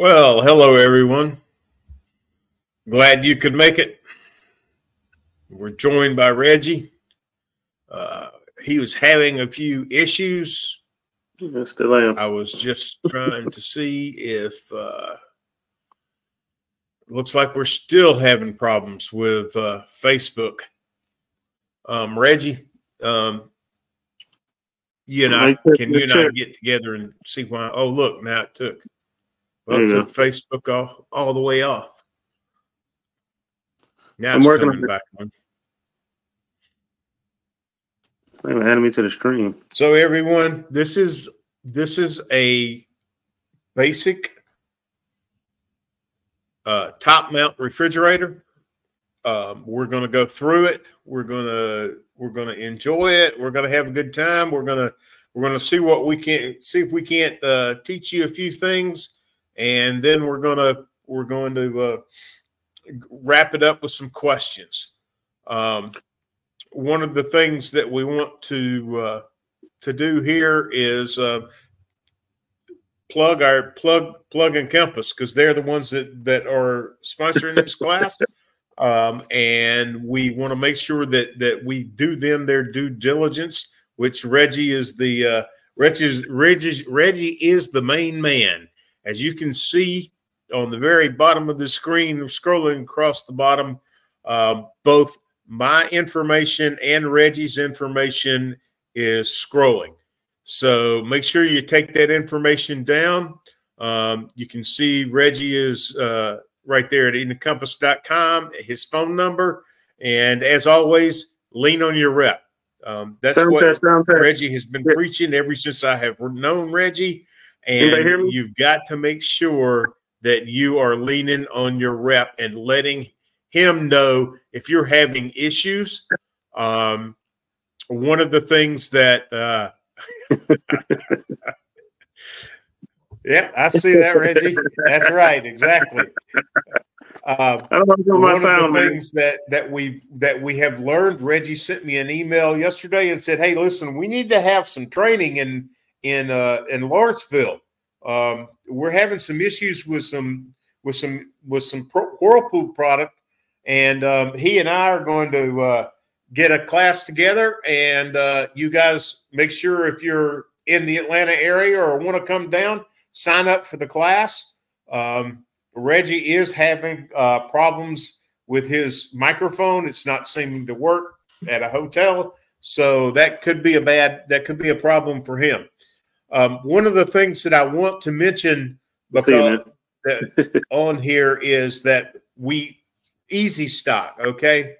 Well, hello, everyone. Glad you could make it. We're joined by Reggie. Uh, he was having a few issues. I still am. I was just trying to see if uh, looks like we're still having problems with uh, Facebook. Um, Reggie, um, you and I, can you and I get together and see why? Oh, look, now it took. Well, took Facebook all, all the way off. Now I'm working on back on. They added me to the stream. So everyone, this is this is a basic uh, top mount refrigerator. Um, we're going to go through it. We're going to we're going to enjoy it. We're going to have a good time. We're going to we're going to see what we can see if we can't uh, teach you a few things and then we're gonna we're going to uh, wrap it up with some questions. Um, one of the things that we want to uh, to do here is uh, plug our plug plug Encompass because they're the ones that that are sponsoring this class. Um, and we want to make sure that that we do them their due diligence, which Reggie is the uh, Reggie's, Reggie's, Reggie is the main man. As you can see on the very bottom of the screen, scrolling across the bottom, uh, both my information and Reggie's information is scrolling. So make sure you take that information down. Um, you can see Reggie is uh, right there at encompass.com, his phone number. And as always, lean on your rep. Um, that's sound what test, Reggie has been yeah. preaching ever since I have known Reggie. And you've got to make sure that you are leaning on your rep and letting him know if you're having issues. Um, one of the things that, uh, yeah, I see that, Reggie. That's right, exactly. Uh, I don't know one of sound, the things that that we've that we have learned. Reggie sent me an email yesterday and said, "Hey, listen, we need to have some training in in uh, in Lawrenceville. Um, we're having some issues with some with some with some Whirlpool product, and um, he and I are going to uh, get a class together. And uh, you guys make sure if you're in the Atlanta area or want to come down, sign up for the class. Um, Reggie is having uh, problems with his microphone; it's not seeming to work at a hotel, so that could be a bad that could be a problem for him. Um, one of the things that I want to mention because that on here is that we easy stock. Okay,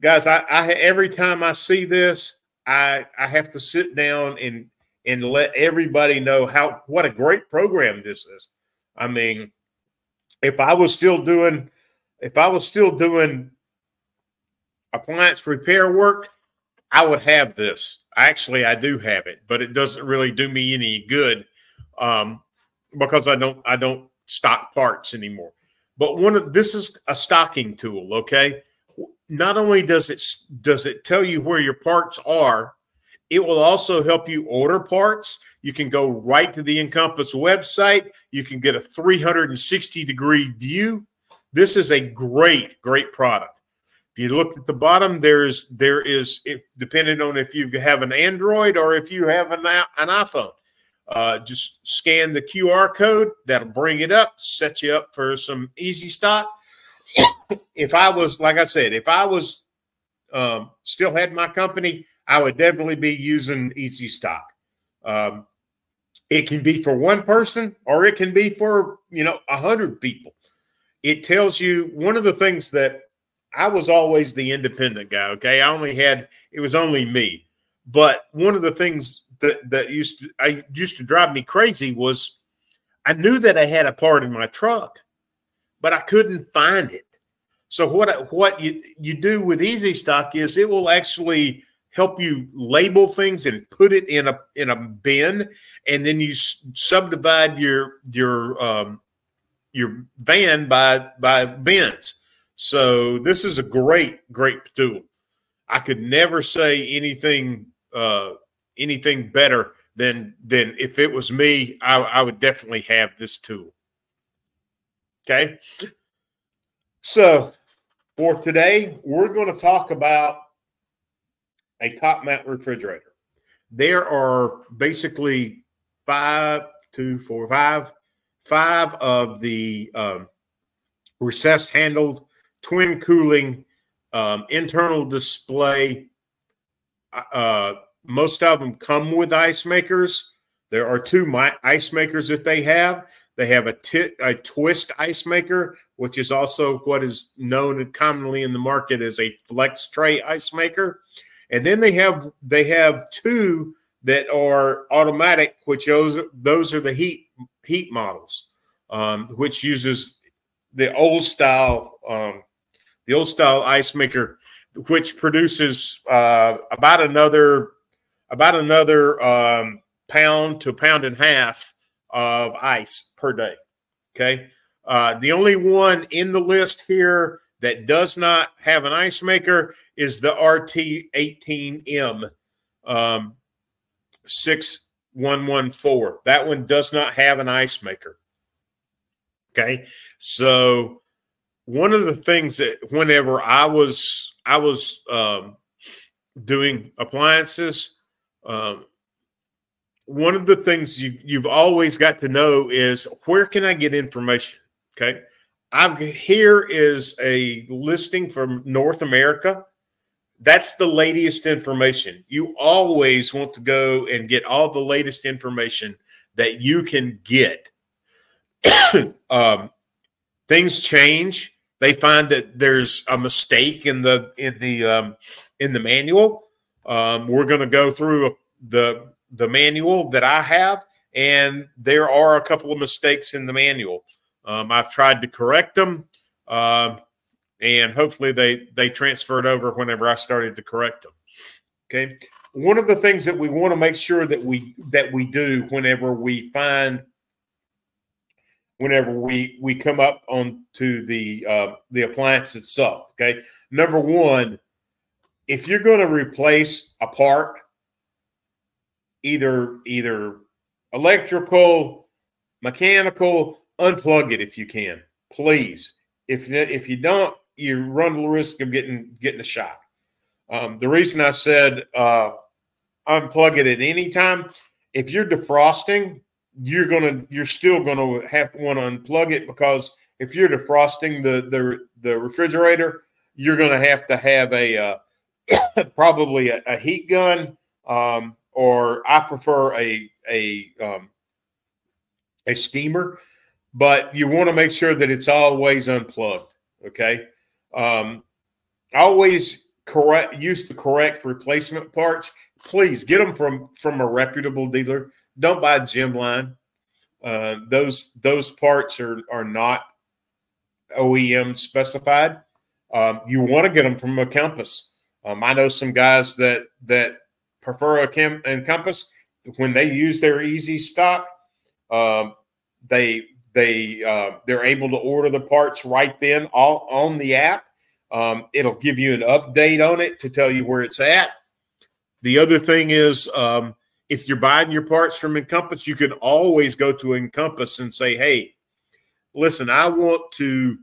guys, I, I every time I see this, I I have to sit down and and let everybody know how what a great program this is. I mean, if I was still doing if I was still doing appliance repair work, I would have this. Actually, I do have it, but it doesn't really do me any good um, because I don't I don't stock parts anymore. But one of this is a stocking tool. Okay, not only does it does it tell you where your parts are, it will also help you order parts. You can go right to the Encompass website. You can get a 360 degree view. This is a great, great product. If you look at the bottom, there's there is it, depending on if you have an Android or if you have an, an iPhone. Uh, just scan the QR code. That'll bring it up, set you up for some easy stock. if I was, like I said, if I was um, still had my company, I would definitely be using Easy Stock. Um, it can be for one person or it can be for you know a hundred people. It tells you one of the things that I was always the independent guy. Okay, I only had it was only me. But one of the things that that used to I used to drive me crazy was I knew that I had a part in my truck, but I couldn't find it. So what what you you do with Easy Stock is it will actually help you label things and put it in a in a bin, and then you subdivide your your um, your van by by bins. So this is a great, great tool. I could never say anything uh, anything better than than if it was me. I, I would definitely have this tool. Okay. So for today, we're going to talk about a top mount refrigerator. There are basically five, two, four, five, five of the um, recessed handled twin cooling um, internal display. Uh, most of them come with ice makers. There are two ice makers that they have. They have a twist ice maker, which is also what is known commonly in the market as a flex tray ice maker. And then they have they have two that are automatic, which those those are the heat heat models, um, which uses the old style um, the old style ice maker, which produces uh, about another about another um, pound to pound and a half of ice per day. Okay. Uh, the only one in the list here that does not have an ice maker is the RT18M um, 6114. That one does not have an ice maker. Okay. So one of the things that whenever I was I was um, doing appliances, um, one of the things you, you've always got to know is where can I get information? Okay. I've here is a listing from North America. That's the latest information. You always want to go and get all the latest information that you can get. um, things change. They find that there's a mistake in the in the um, in the manual. Um, we're going to go through the the manual that I have, and there are a couple of mistakes in the manual. Um, I've tried to correct them, uh, and hopefully they they transferred over whenever I started to correct them. Okay, one of the things that we want to make sure that we that we do whenever we find whenever we we come up on to the uh, the appliance itself. Okay, number one, if you're going to replace a part either either electrical, mechanical, unplug it if you can, please. If if you don't, you run the risk of getting getting a shock. Um, the reason I said uh, unplug it at any time, if you're defrosting, you're gonna you're still gonna have to want to unplug it because if you're defrosting the the the refrigerator, you're gonna have to have a uh, probably a, a, heat gun um, or I prefer a a um, a steamer, but you want to make sure that it's always unplugged. Okay, um, always correct use the correct replacement parts. Please get them from from a reputable dealer. Don't buy Gemline. Uh, those those parts are are not OEM specified. Um, you want to get them from Encompass. Um, I know some guys that that prefer a Chem- Encompass when they use their easy stock um, they they uh, they're able to order the parts right then all on the app um, it'll give you an update on it to tell you where it's at the other thing is um, if you're buying your parts from encompass you can always go to encompass and say hey listen i want to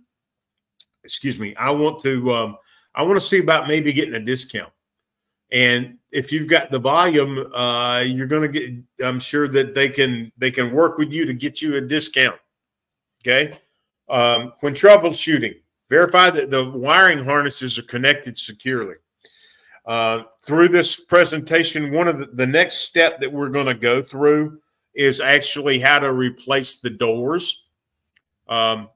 excuse me i want to um, i want to see about maybe getting a discount and if you've got the volume, uh, you're going to get. I'm sure that they can they can work with you to get you a discount. Okay. Um, when troubleshooting, verify that the wiring harnesses are connected securely. Uh, through this presentation, one of the, the next step that we're going to go through is actually how to replace the doors. Um,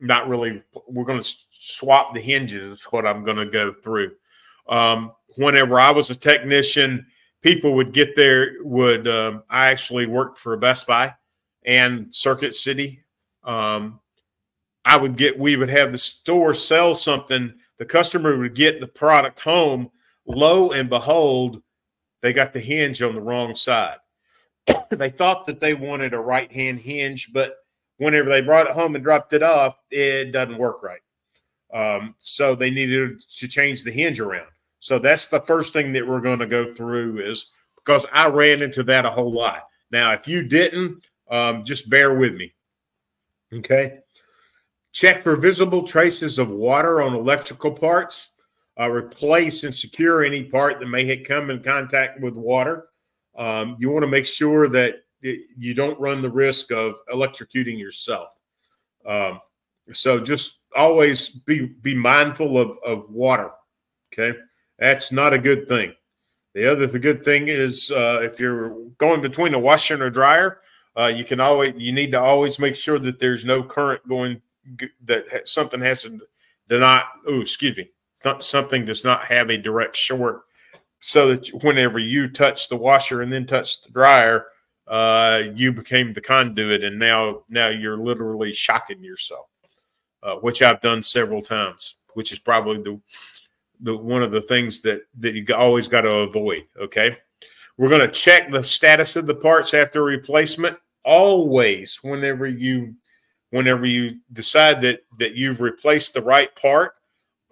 not really. We're going to swap the hinges. Is what I'm going to go through. Um, whenever I was a technician, people would get there. Would um, I actually worked for a Best Buy and Circuit City? Um, I would get. We would have the store sell something. The customer would get the product home. Lo and behold, they got the hinge on the wrong side. they thought that they wanted a right hand hinge, but whenever they brought it home and dropped it off, it doesn't work right. Um, so they needed to change the hinge around. So that's the first thing that we're going to go through is because I ran into that a whole lot. Now, if you didn't, um, just bear with me. Okay. check for visible traces of water on electrical parts. Uh, replace and secure any part that may come in contact with water. Um, you want to make sure that it, you don't run the risk of electrocuting yourself. Um, so just always be be mindful of, of water. Okay, that's not a good thing. The other the good thing is uh, if you're going between a washer and a dryer, uh, you can always you need to always make sure that there's no current going that something has to, to not oh excuse me something does not have a direct short so that whenever you touch the washer and then touch the dryer uh, you became the conduit and now now you're literally shocking yourself uh, which i've done several times which is probably the the one of the things that that you always got to avoid okay? We're going to check the status of the parts after replacement. Always whenever you whenever you decide that that you've replaced the right part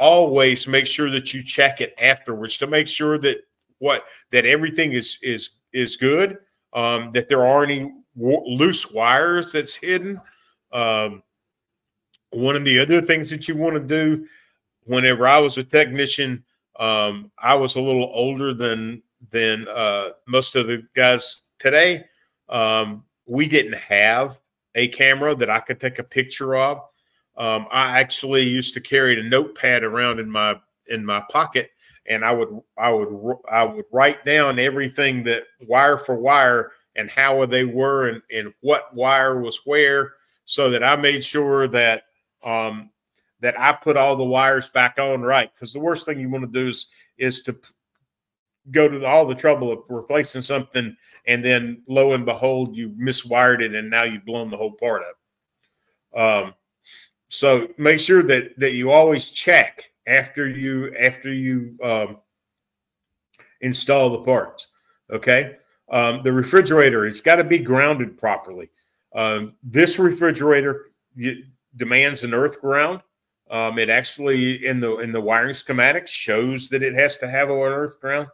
always make sure that you check it afterwards to make sure that what that everything is is is good um, that there aren't any loose wires that's hidden um, one of the other things that you want to do whenever i was a technician um, i was a little older than than uh, most of the guys today um, we didn't have a camera that I could take a picture of. Um, I actually used to carry a notepad around in my in my pocket, and I would I would I would write down everything that wire for wire and how they were and, and what wire was where, so that I made sure that um, that I put all the wires back on right. Because the worst thing you want to do is is to go to all the trouble of replacing something and then lo and behold, you miswired it, and now you've blown the whole part up. Um, so make sure that that you always check after you after you um, install the parts. Okay, um, the refrigerator it's got to be grounded properly. Um, this refrigerator demands an earth ground. Um, it actually in the in the wiring schematics shows that it has to have an earth ground.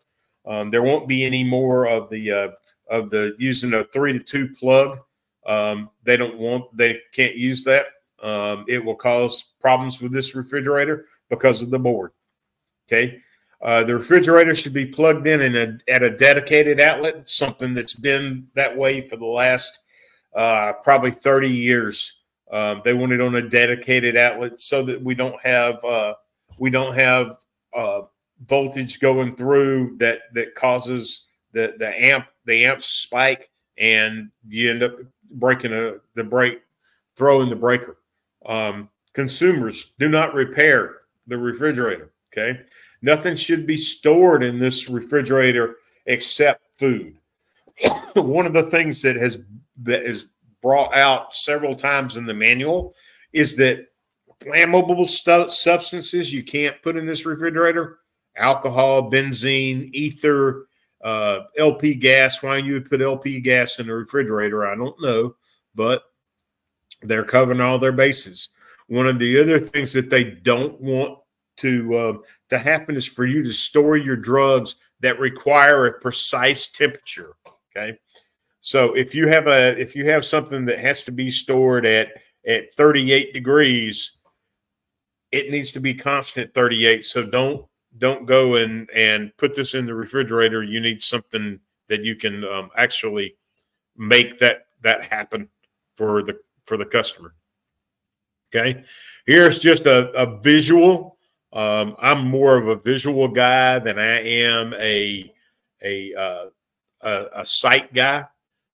Um, there won't be any more of the uh, of the using a three to two plug. Um, they don't want, they can't use that. Um, it will cause problems with this refrigerator because of the board. Okay. Uh, the refrigerator should be plugged in, in a, at a dedicated outlet, something that's been that way for the last uh, probably 30 years. Um, they want it on a dedicated outlet so that we don't have uh, we don't have uh, voltage going through that that causes the the amp the amps spike and you end up breaking a the break throwing the breaker um, consumers do not repair the refrigerator okay nothing should be stored in this refrigerator except food one of the things that has that is brought out several times in the manual is that flammable substances you can't put in this refrigerator alcohol benzene ether uh, LP gas. Why you would put LP gas in the refrigerator, I don't know, but they're covering all their bases. One of the other things that they don't want to uh, to happen is for you to store your drugs that require a precise temperature. Okay, so if you have a if you have something that has to be stored at at 38 degrees, it needs to be constant 38. So don't don't go and and put this in the refrigerator. You need something that you can um, actually make that that happen for the for the customer. Okay, here's just a, a visual. Um, I'm more of a visual guy than I am a a uh, a, a sight guy.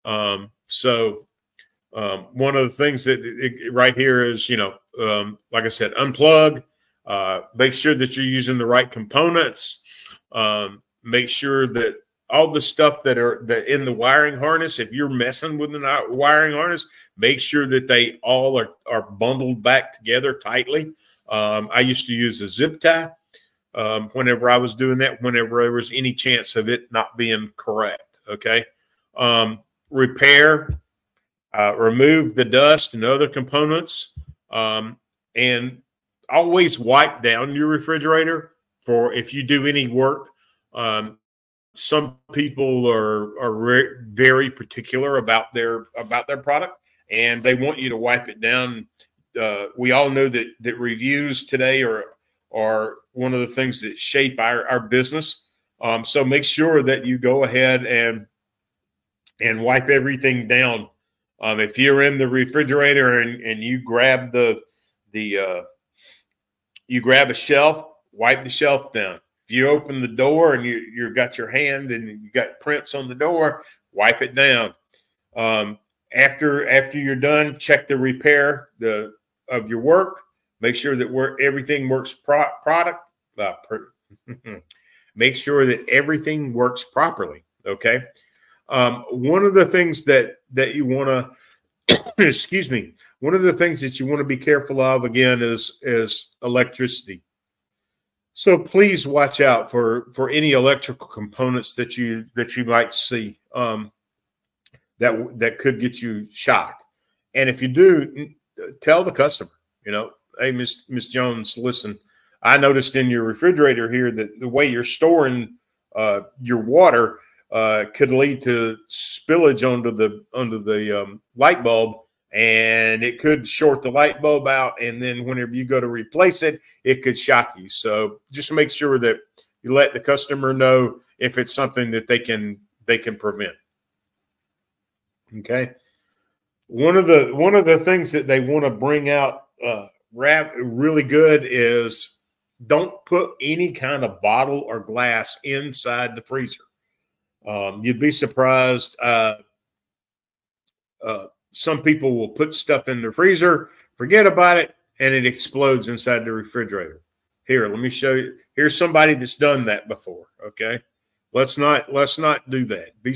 Um, so um, one of the things that it, right here is, you know, um, like I said, unplug, uh, make sure that you're using the right components. Um, make sure that all the stuff that are that in the wiring harness, if you're messing with the wiring harness, make sure that they all are, are bundled back together tightly. Um, I used to use a zip tie um, whenever I was doing that, whenever there was any chance of it not being correct. Okay. Um, repair, uh, remove the dust and other components. Um, and always wipe down your refrigerator for if you do any work. Um, some people are are re- very particular about their about their product, and they want you to wipe it down uh, we all know that that reviews today are are one of the things that shape our, our business. Um, so make sure that you go ahead and and wipe everything down. Um, if you're in the refrigerator and, and you grab the the uh, you grab a shelf, wipe the shelf down. If you open the door and you you've got your hand and you got prints on the door, wipe it down. Um, after after you're done, check the repair the of your work. Make sure that where everything works pro- product. Uh, make sure that everything works properly. Okay. Um, one of the things that that you want to excuse me one of the things that you want to be careful of again is is electricity so please watch out for for any electrical components that you that you might see um, that that could get you shocked. And if you do tell the customer you know hey miss miss jones listen i noticed in your refrigerator here that the way you're storing uh, your water uh, could lead to spillage onto the onto the um, light bulb, and it could short the light bulb out. And then whenever you go to replace it, it could shock you. So just make sure that you let the customer know if it's something that they can they can prevent. Okay. One of the one of the things that they want to bring out uh, really good is don't put any kind of bottle or glass inside the freezer. Um, you'd be surprised. Uh, uh, some people will put stuff in the freezer, forget about it, and it explodes inside the refrigerator. Here, let me show you. Here's somebody that's done that before. Okay, let's not let's not do that. Be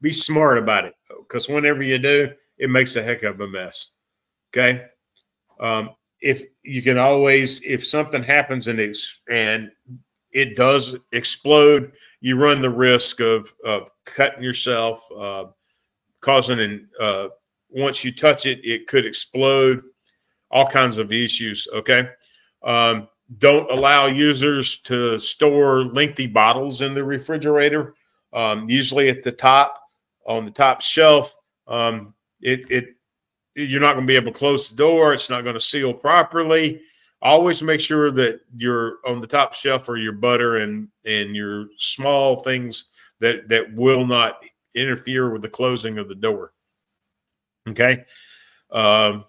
be smart about it because whenever you do, it makes a heck of a mess. Okay, um, if you can always if something happens and it's and it does explode, you run the risk of of cutting yourself, uh, causing an uh, once you touch it, it could explode. All kinds of issues. Okay, um, don't allow users to store lengthy bottles in the refrigerator. Um, usually at the top, on the top shelf, um, it it you're not going to be able to close the door. It's not going to seal properly always make sure that you're on the top shelf or your butter and and your small things that that will not interfere with the closing of the door okay um,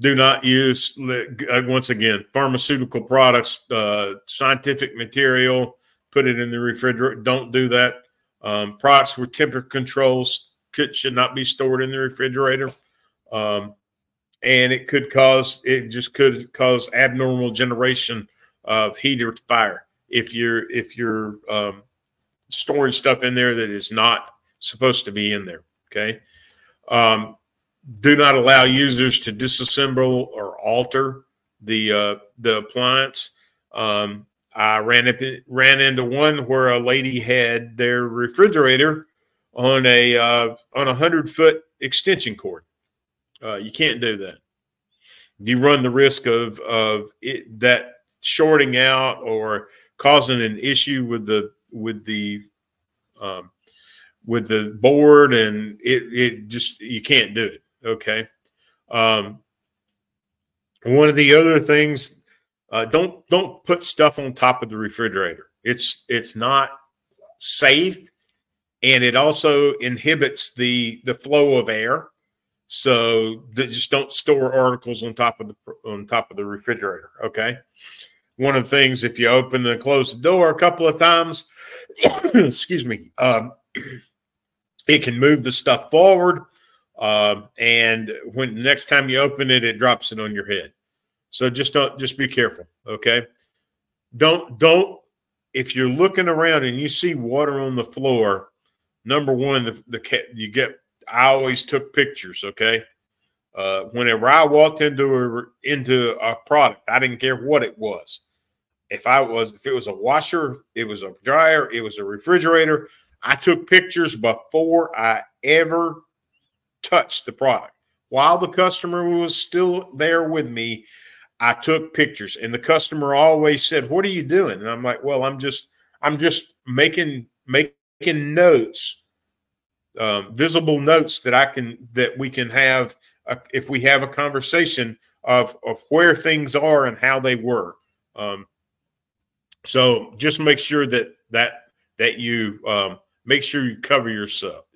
do not use uh, once again pharmaceutical products uh, scientific material put it in the refrigerator don't do that um, products with temperature controls could, should not be stored in the refrigerator um, and it could cause it just could cause abnormal generation of heat or fire if you're if you're um, storing stuff in there that is not supposed to be in there. Okay. Um, do not allow users to disassemble or alter the uh, the appliance. Um, I ran up ran into one where a lady had their refrigerator on a uh, on a hundred foot extension cord. Uh, you can't do that. You run the risk of of it, that shorting out or causing an issue with the with the um, with the board, and it it just you can't do it. Okay. Um, one of the other things, uh, don't don't put stuff on top of the refrigerator. It's it's not safe, and it also inhibits the the flow of air. So just don't store articles on top of the on top of the refrigerator. Okay. One of the things, if you open and close the door a couple of times, excuse me, um, it can move the stuff forward. Um, and when next time you open it, it drops it on your head. So just don't just be careful. Okay. Don't don't if you're looking around and you see water on the floor, number one, the, the you get I always took pictures. Okay. Uh, whenever I walked into a into a product, I didn't care what it was. If I was, if it was a washer, it was a dryer, it was a refrigerator. I took pictures before I ever touched the product. While the customer was still there with me, I took pictures, and the customer always said, "What are you doing?" And I'm like, "Well, I'm just, I'm just making making notes um, visible notes that I can that we can have uh, if we have a conversation of, of where things are and how they were. Um, so just make sure that that that you um, make sure you cover yourself,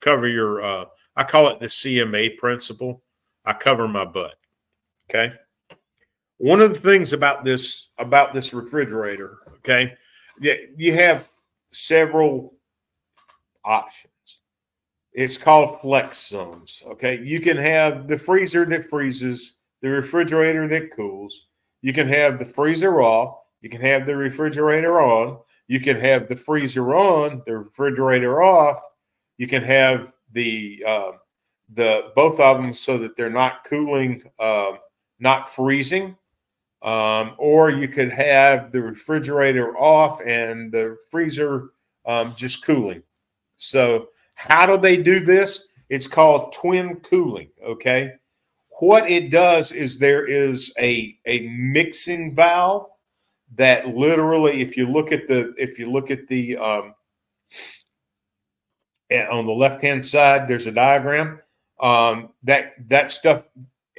cover your. Uh, I call it the CMA principle. I cover my butt. Okay. One of the things about this about this refrigerator, okay, you have several options. It's called flex zones. Okay. You can have the freezer that freezes, the refrigerator that cools. You can have the freezer off. You can have the refrigerator on. You can have the freezer on, the refrigerator off. You can have the uh, the both of them so that they're not cooling, uh, not freezing. Um, or you could have the refrigerator off and the freezer um, just cooling. So how do they do this? It's called twin cooling. Okay. What it does is there is a, a mixing valve that literally, if you look at the, if you look at the, um, on the left hand side, there's a diagram. Um, that that stuff,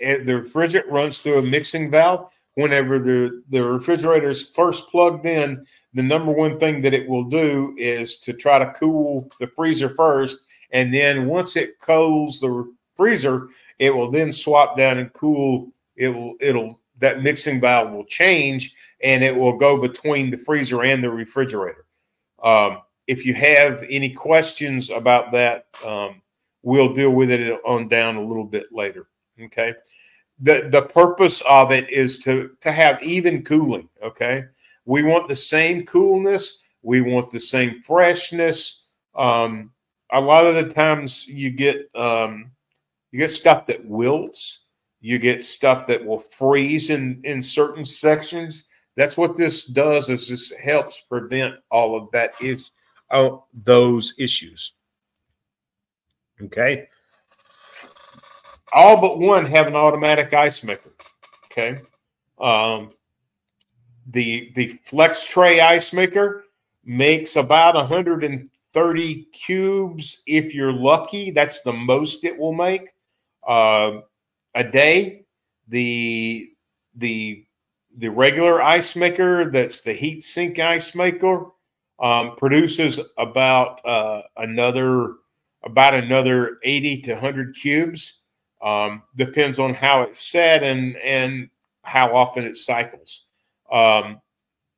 eh, the refrigerant runs through a mixing valve. Whenever the the refrigerator is first plugged in, the number one thing that it will do is to try to cool the freezer first. And then once it cools the freezer, it will then swap down and cool. It will, it'll, that mixing valve will change and it will go between the freezer and the refrigerator. Um, if you have any questions about that, um, we'll deal with it on down a little bit later. Okay. The, the purpose of it is to, to have even cooling. Okay. We want the same coolness. We want the same freshness. Um, a lot of the times you get um, you get stuff that wilts. You get stuff that will freeze in in certain sections. That's what this does. Is this helps prevent all of that is uh, those issues. Okay. All but one have an automatic ice maker. Okay. Um, the the flex tray ice maker makes about 130 cubes if you're lucky that's the most it will make uh, a day the the the regular ice maker that's the heat sink ice maker um, produces about uh, another about another 80 to 100 cubes um, depends on how it's set and and how often it cycles um,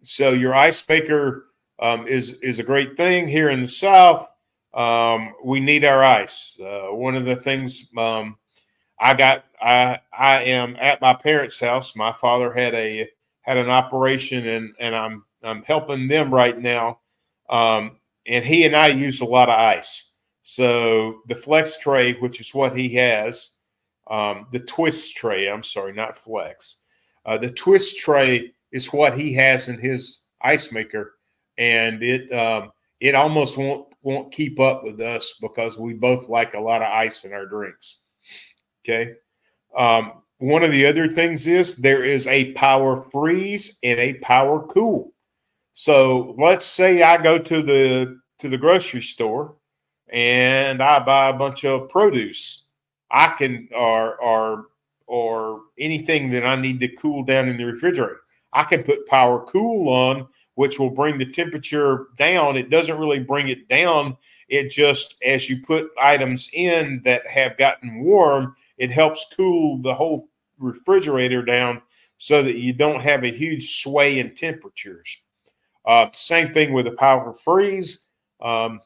so your ice maker um, is is a great thing here in the South. Um, we need our ice. Uh, one of the things um, I got, I I am at my parents' house. My father had a had an operation, and and I'm I'm helping them right now. Um, and he and I use a lot of ice. So the flex tray, which is what he has, um, the twist tray. I'm sorry, not flex. Uh, the twist tray is what he has in his ice maker, and it um, it almost won't won't keep up with us because we both like a lot of ice in our drinks. Okay. Um, one of the other things is there is a power freeze and a power cool. So let's say I go to the to the grocery store and I buy a bunch of produce. I can or or or anything that I need to cool down in the refrigerator. I can put power cool on, which will bring the temperature down. It doesn't really bring it down. It just, as you put items in that have gotten warm, it helps cool the whole refrigerator down so that you don't have a huge sway in temperatures. Uh, same thing with the power freeze. Um,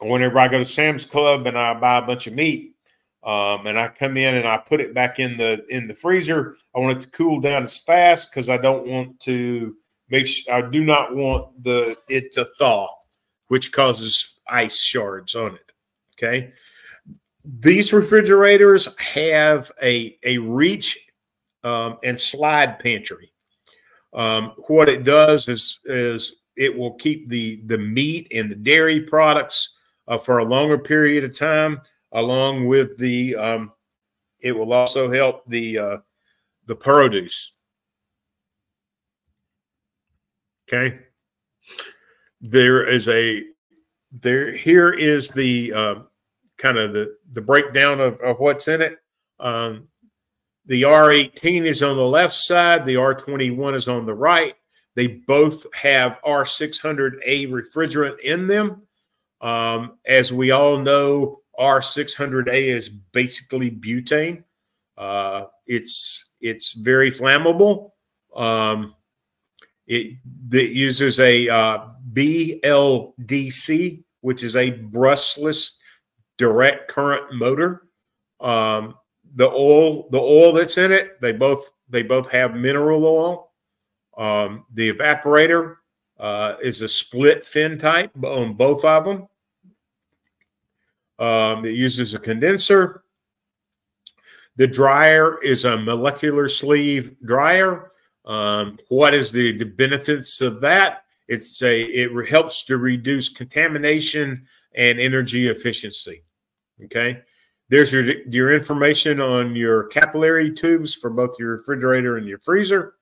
whenever I go to Sam's Club and I buy a bunch of meat, um, and I come in and I put it back in the in the freezer. I want it to cool down as fast because I don't want to make. Sure, I do not want the it to thaw, which causes ice shards on it. Okay, these refrigerators have a a reach um, and slide pantry. Um, what it does is is it will keep the the meat and the dairy products uh, for a longer period of time along with the um, it will also help the uh, the produce. Okay, there is a there here is the uh, kind of the the breakdown of, of what's in it. Um, the R18 is on the left side, the R21 is on the right. They both have R600A refrigerant in them. Um, as we all know, R600A is basically butane. Uh, it's it's very flammable. Um, it, it uses a uh, BLDC, which is a brushless direct current motor. Um, the oil, the oil that's in it, they both they both have mineral oil. Um, the evaporator uh, is a split fin type on both of them. Um, it uses a condenser. The dryer is a molecular sieve dryer. Um, what is the, the, benefits of that? It's a it helps to reduce contamination and energy efficiency. Okay, there's your your information on your capillary tubes for both your refrigerator and your freezer.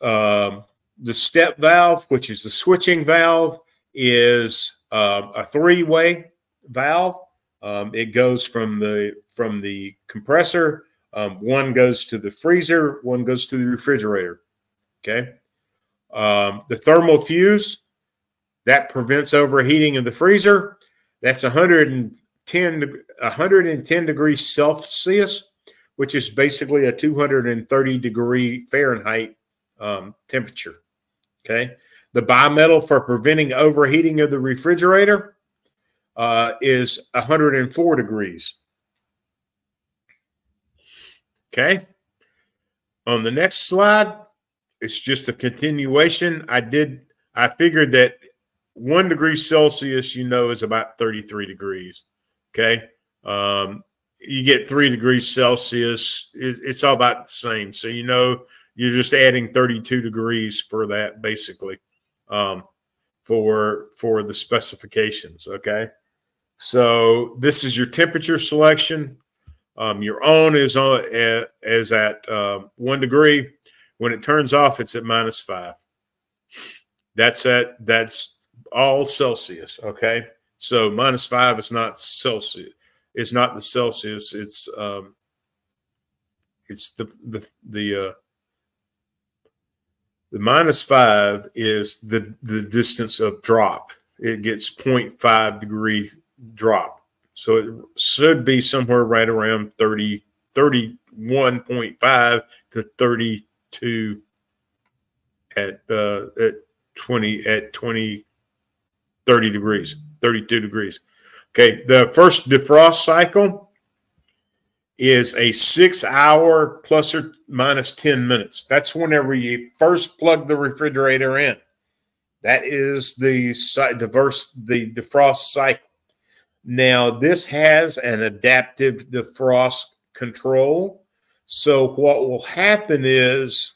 Um, the step valve, which is the switching valve, is uh, a three-way valve. Um, it goes from the from the compressor. Um, one goes to the freezer. One goes to the refrigerator. Okay. Um, the thermal fuse that prevents overheating of the freezer. That's 110 110 degrees Celsius, which is basically a 230 degree Fahrenheit um, temperature. Okay. The bimetal for preventing overheating of the refrigerator uh, is 104 degrees. Okay. On the next slide, it's just a continuation. I did, I figured that one degree Celsius, you know, is about 33 degrees. Okay. Um, you get three degrees Celsius, it's all about the same. So, you know, you're just adding 32 degrees for that basically um, for for the specifications. Okay. So this is your temperature selection. Um, your on is on at, is at uh, one degree. When it turns off, it's at minus five. That's at that's all Celsius. Okay, so minus five is not Celsius. It's not the Celsius. It's um, it's the the the uh, the minus five is the the distance of drop. It gets 0.5 degree drop. So it should be somewhere right around 30, 31.5 to 32 at uh, at 20 at 20 30 degrees, 32 degrees. Okay, the first defrost cycle is a six hour plus or minus 10 minutes. That's whenever you first plug the refrigerator in. That is the diverse the defrost cycle. Now, this has an adaptive defrost control. So what will happen is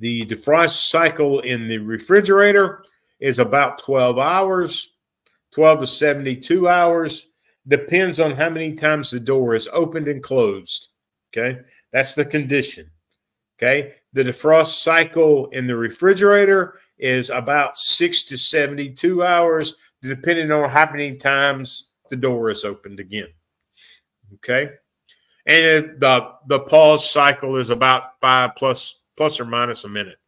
the defrost cycle in the refrigerator is about 12 hours, 12 to 72 hours. Depends on how many times the door is opened and closed. Okay. That's the condition. Okay. The defrost cycle in the refrigerator is about six to 72 hours depending on how many times the door is opened again. Okay. And the the pause cycle is about five plus plus or minus a minute.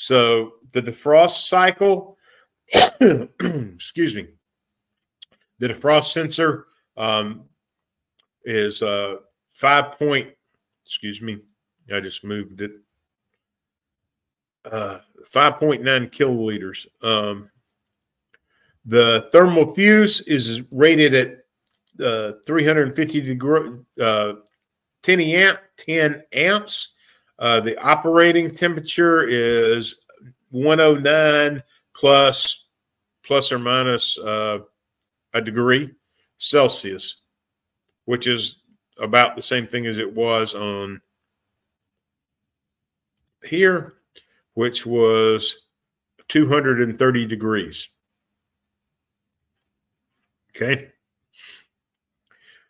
So the defrost cycle, excuse me, the defrost sensor um, is uh, five point. Excuse me, I just moved it. Uh, 5.9 kiloliters. Um, the thermal fuse is rated at uh, 350 degree, uh, 10 amp, 10 amps. Uh, the operating temperature is 109 plus plus or minus uh, a degree Celsius, which is about the same thing as it was on here, which was 230 degrees. Okay.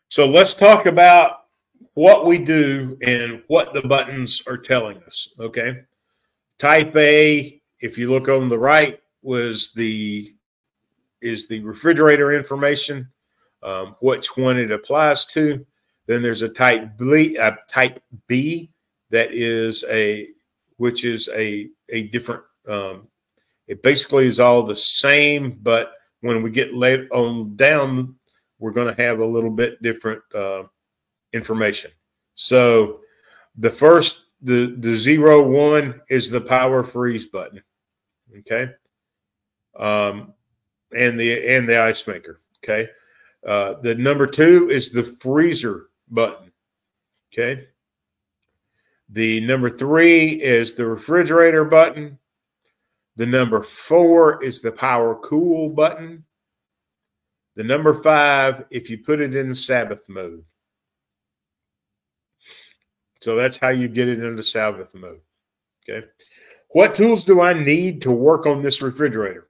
So let's talk about what we do and what the buttons are telling us. Okay. Type A, if you look on the right, was the is the refrigerator information, um, which one it applies to. Then there's a type B, a type B that is a which is a a different. Um, it basically is all the same, but when we get late on down, we're going to have a little bit different uh, information. So the first, the the zero one is the power freeze button. Okay. Um, and the and the ice maker. Okay. Uh, the number two is the freezer button. Okay. The number three is the refrigerator button. The number four is the power cool button. The number five, if you put it in Sabbath mode. So that's how you get it into Sabbath mode. Okay. What tools do I need to work on this refrigerator?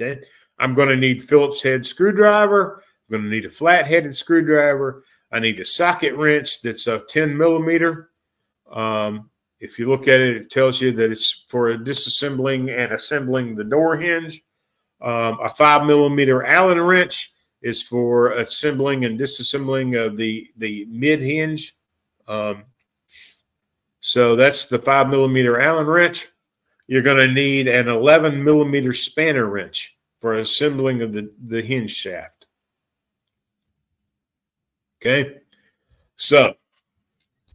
Okay. I'm going to need Phillips head screwdriver. I'm going to need a flat headed screwdriver. I need a socket wrench that's a 10 millimeter. Um, if you look at it, it tells you that it's for disassembling and assembling the door hinge. Um, a five millimeter Allen wrench is for assembling and disassembling of the, the mid hinge. Um, so that's the five millimeter Allen wrench. You're going to need an 11 millimeter spanner wrench for assembling of the, the hinge shaft. Okay. So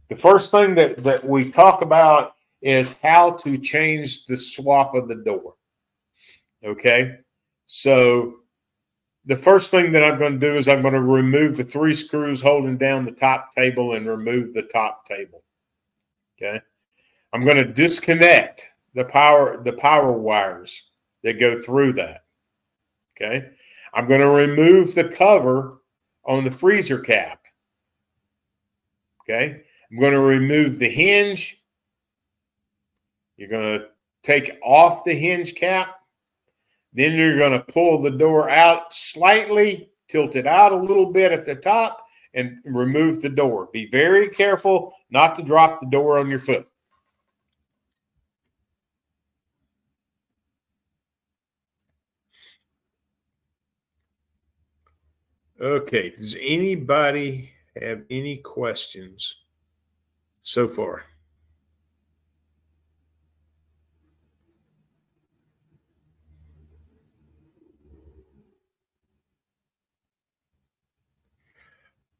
the first thing that, that we talk about is how to change the swap of the door. Okay. So the first thing that I'm going to do is I'm going to remove the three screws holding down the top table and remove the top table. Okay. I'm going to disconnect the power the power wires that go through that. Okay. I'm going to remove the cover on the freezer cap. Okay. I'm going to remove the hinge. You're going to take off the hinge cap. Then you're going to pull the door out slightly, tilt it out a little bit at the top, and remove the door. Be very careful not to drop the door on your foot. Okay, does anybody have any questions so far?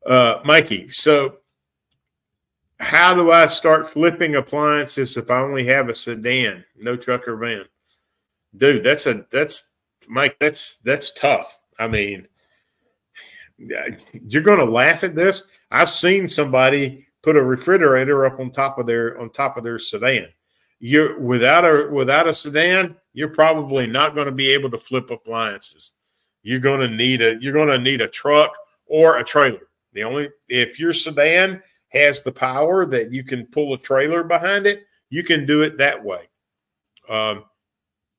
Uh, Mikey, so how do I start flipping appliances if I only have a sedan, no truck or van? Dude, that's a that's Mike, that's that's tough. I mean, you're going to laugh at this. I've seen somebody put a refrigerator up on top of their on top of their sedan. You're without a without a sedan, you're probably not going to be able to flip appliances. You're going to need a you're going to need a truck or a trailer. The only if your sedan has the power that you can pull a trailer behind it, you can do it that way. Um,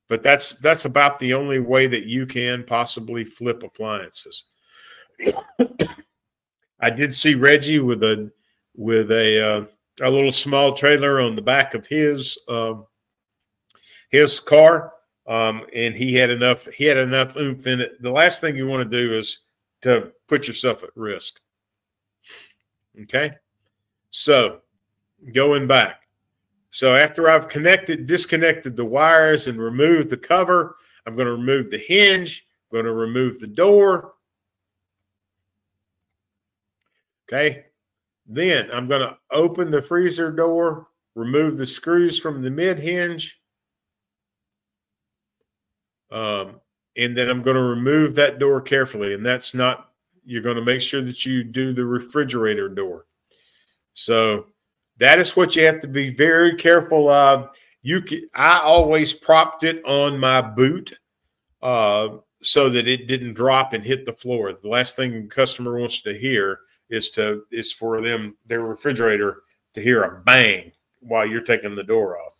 but that's that's about the only way that you can possibly flip appliances. I did see Reggie with a with a uh, a little small trailer on the back of his um, his car, um, and he had enough he had enough oomph in it. The last thing you want to do is to put yourself at risk. Okay. So going back. So after I've connected, disconnected the wires and removed the cover, I'm going to remove the hinge. I'm going to remove the door. Okay. Then I'm going to open the freezer door, remove the screws from the mid hinge. Um, and then I'm going to remove that door carefully. And that's not you're going to make sure that you do the refrigerator door. So that is what you have to be very careful of. You can, I always propped it on my boot uh, so that it didn't drop and hit the floor. The last thing the customer wants to hear is to is for them their refrigerator to hear a bang while you're taking the door off.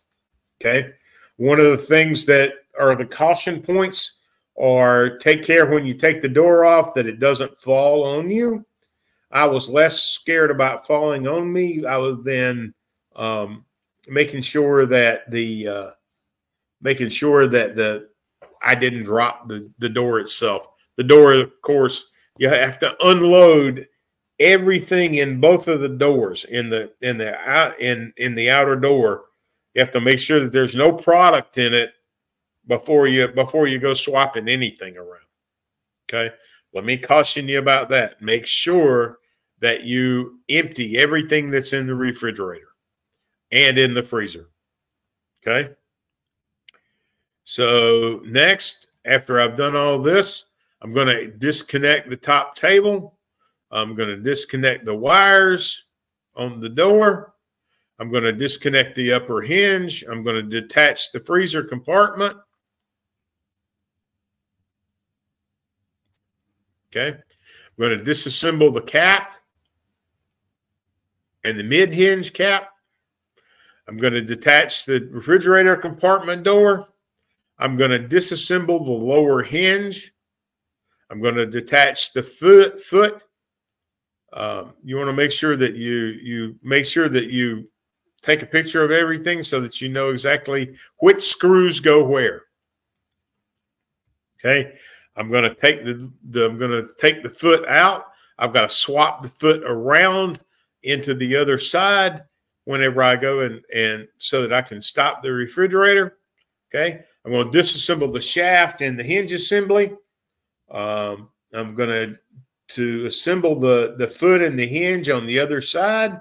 Okay. One of the things that are the caution points or take care when you take the door off that it doesn't fall on you. I was less scared about falling on me. I was then um, making sure that the uh, making sure that the I didn't drop the the door itself. The door, of course, you have to unload everything in both of the doors in the in the out in in the outer door. You have to make sure that there's no product in it before you before you go swapping anything around. Okay. Let me caution you about that. Make sure that you empty everything that's in the refrigerator and in the freezer. Okay. So next, after I've done all this, I'm going to disconnect the top table. I'm going to disconnect the wires on the door. I'm going to disconnect the upper hinge. I'm going to detach the freezer compartment. Okay. I'm going to disassemble the cap and the mid hinge cap. I'm going to detach the refrigerator compartment door. I'm going to disassemble the lower hinge. I'm going to detach the foot. foot. Um, you want to make sure that you you make sure that you take a picture of everything so that you know exactly which screws go where. Okay, I'm going to take the, the I'm going to take the foot out. I've got to swap the foot around into the other side whenever I go and and so that I can stop the refrigerator. Okay, I'm going to disassemble the shaft and the hinge assembly. Um, I'm going to to assemble the the foot and the hinge on the other side.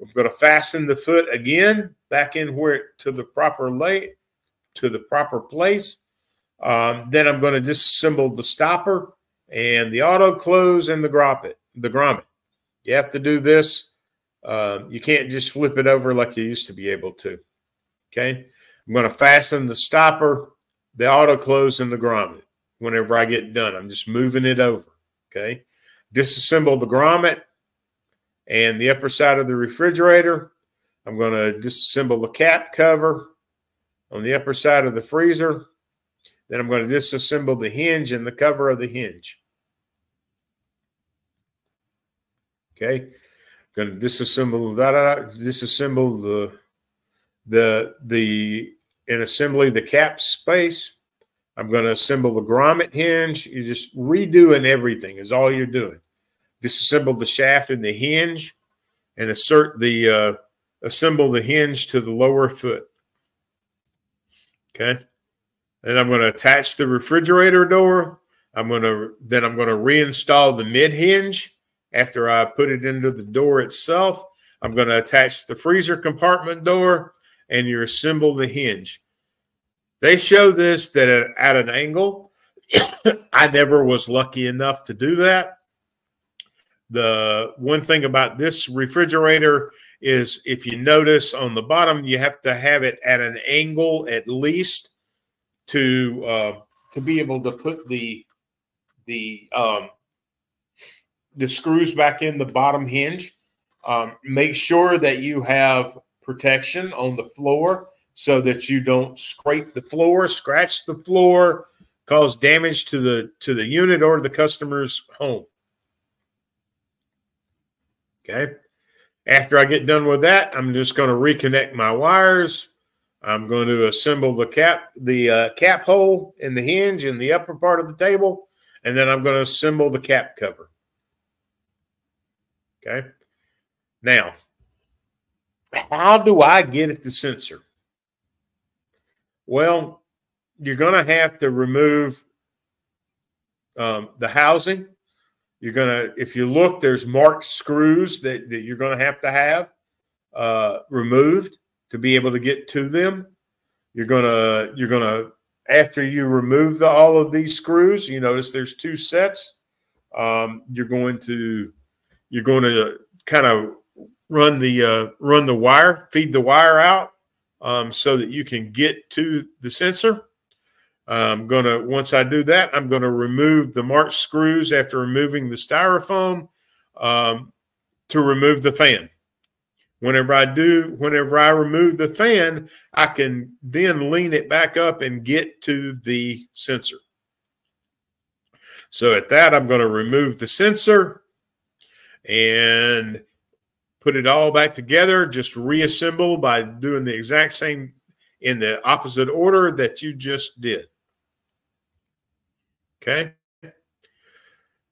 I'm going to fasten the foot again back in where to the proper lay to the proper place. Um, then I'm going to disassemble the stopper and the auto close and the grommet. The grommet. You have to do this. Uh, you can't just flip it over like you used to be able to. Okay. I'm going to fasten the stopper, the auto close, and the grommet whenever I get done. I'm just moving it over. Okay. Disassemble the grommet and the upper side of the refrigerator. I'm going to disassemble the cap cover on the upper side of the freezer. Then I'm going to disassemble the hinge and the cover of the hinge. Okay. I'm Going to disassemble da, da, da, disassemble the the the in assembly the cap space. I'm going to assemble the grommet hinge. You're just redoing everything is all you're doing. Disassemble the shaft and the hinge and assert the uh, assemble the hinge to the lower foot. Okay. Then I'm going to attach the refrigerator door. I'm going to then I'm going to reinstall the mid hinge after I put it into the door itself. I'm going to attach the freezer compartment door and you assemble the hinge. They show this that at an angle. I never was lucky enough to do that. The one thing about this refrigerator is if you notice on the bottom, you have to have it at an angle at least to uh, to be able to put the the um, the screws back in the bottom hinge. Um, make sure that you have protection on the floor so that you don't scrape the floor, scratch the floor, cause damage to the to the unit or the customer's home. Okay. After I get done with that, I'm just going to reconnect my wires. I'm going to assemble the cap the uh, cap hole in the hinge in the upper part of the table, and then I'm going to assemble the cap cover. Okay. Now, how do I get at the sensor? Well, you're going to have to remove um, the housing. You're going to, if you look, there's marked screws that, that you're going to have to have uh, removed to be able to get to them. You're to, you're to, after you remove the, all of these screws, you notice there's two sets. Um, you're going to, you're going to kind of run the uh, run the wire, feed the wire out, um, so that you can get to the sensor. I'm gonna once I do that, I'm gonna remove the marked screws after removing the styrofoam um, to remove the fan. Whenever I do, whenever I remove the fan, I can then lean it back up and get to the sensor. So at that, I'm going to remove the sensor and put it all back together, just reassemble by doing the exact same in the opposite order that you just did. Okay.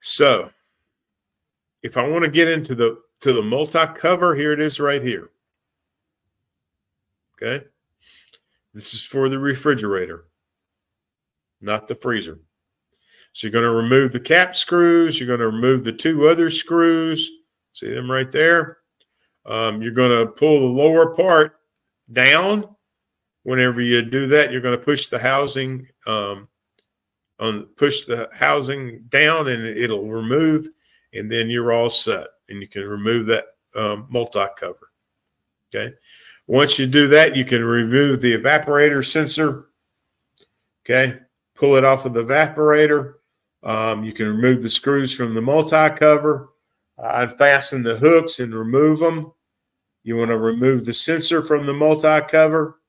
So if I want to get into the to the multi cover, here it is right here. Okay. This is for the refrigerator, not the freezer. So you're going to remove the cap screws. You're going to remove the two other screws. See them right there. Um, you're going to pull the lower part down. Whenever you do that, you're going to push the housing um, on push the housing down, and it'll remove, and then you're all set. And you can remove that um, multi cover. Okay. Once you do that, you can remove the evaporator sensor. Okay. Pull it off of the evaporator. Um, you can remove the screws from the multi cover, uh, unfasten the hooks and remove them. You want to remove the sensor from the multi cover.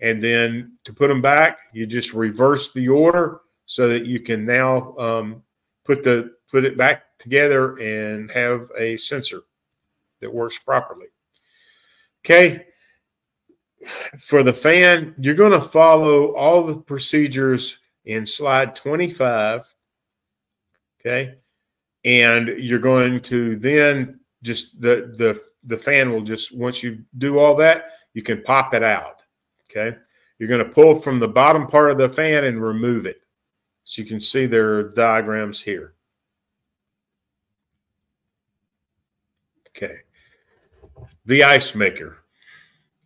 And then to put them back, you just reverse the order so that you can now um, put the put it back together and have a sensor that works properly. Okay. For the fan, you're going to follow all the procedures in slide 25 Okay. And you're going to then just the the the fan will just once you do all that, you can pop it out. Okay. You're going to pull from the bottom part of the fan and remove it. So you can see there are diagrams here. Okay. The ice maker.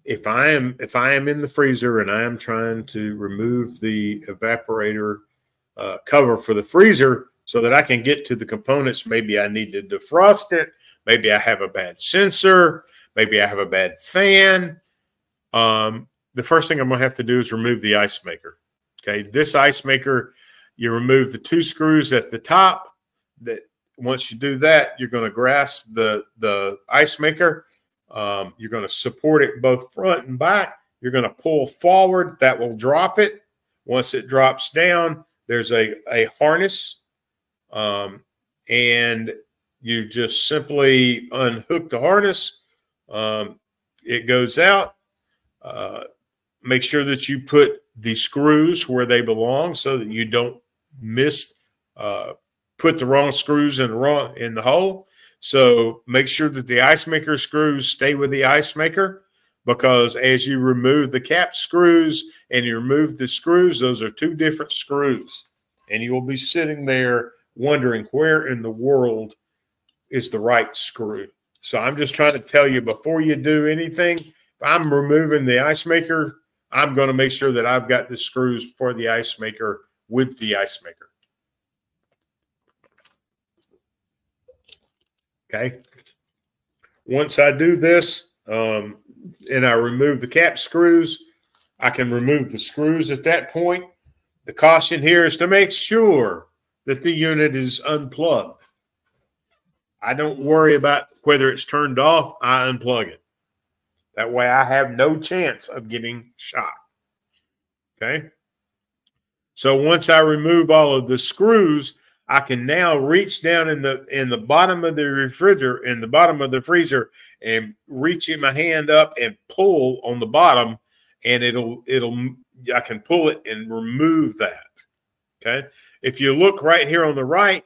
If I am if I am in the freezer and I am trying to remove the evaporator uh, cover for the freezer, so that I can get to the components. Maybe I need to defrost it. Maybe I have a bad sensor. Maybe I have a bad fan. Um, the first thing I'm going to have to do is remove the ice maker. Okay, this ice maker, you remove the two screws at the top. That once you do that, you're going to grasp the the ice maker. Um, you're going to support it both front and back. You're going to pull forward. That will drop it. Once it drops down, there's a, a harness um, and you just simply unhook the harness. Um, it goes out. Uh, make sure that you put the screws where they belong so that you don't miss, uh, put the wrong screws in the wrong in the hole. So make sure that the ice maker screws stay with the ice maker because as you remove the cap screws and you remove the screws, those are two different screws. And you will be sitting there wondering where in the world is the right screw. So I'm just trying to tell you before you do anything, if I'm removing the ice maker, I'm going to make sure that I've got the screws for the ice maker with the ice maker. Okay. Once I do this um, and I remove the cap screws, I can remove the screws at that point. The caution here is to make sure that the unit is unplugged. I don't worry about whether it's turned off, I unplug it. That way I have no chance of getting shot. Okay. So once I remove all of the screws, I can now reach down in the in the bottom of the refrigerator in the bottom of the freezer and reach in my hand up and pull on the bottom and it'll it'll I can pull it and remove that. Okay. If you look right here on the right,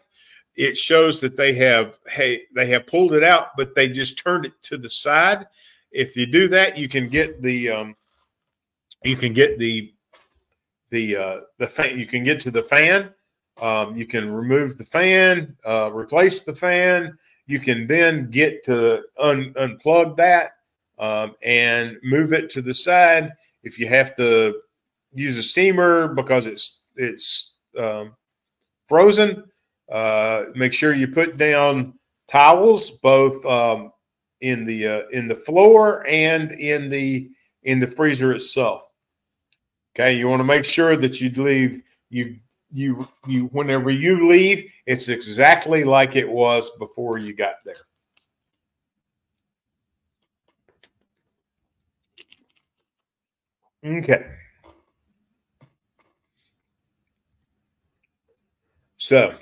it shows that they have hey they have pulled it out, but they just turned it to the side. If you do that, you can get the um, you can get the the uh, the fan. You can get to the fan. Um, you can remove the fan, uh, replace the fan. You can then get to un unplug that um, and move it to the side. If you have to use a steamer because it's it's um, frozen, uh, make sure you put down towels both um, in the uh, in the floor and in the in the freezer itself. Okay, you want to make sure that you leave you you you whenever you leave, it's exactly like it was before you got there. Okay. So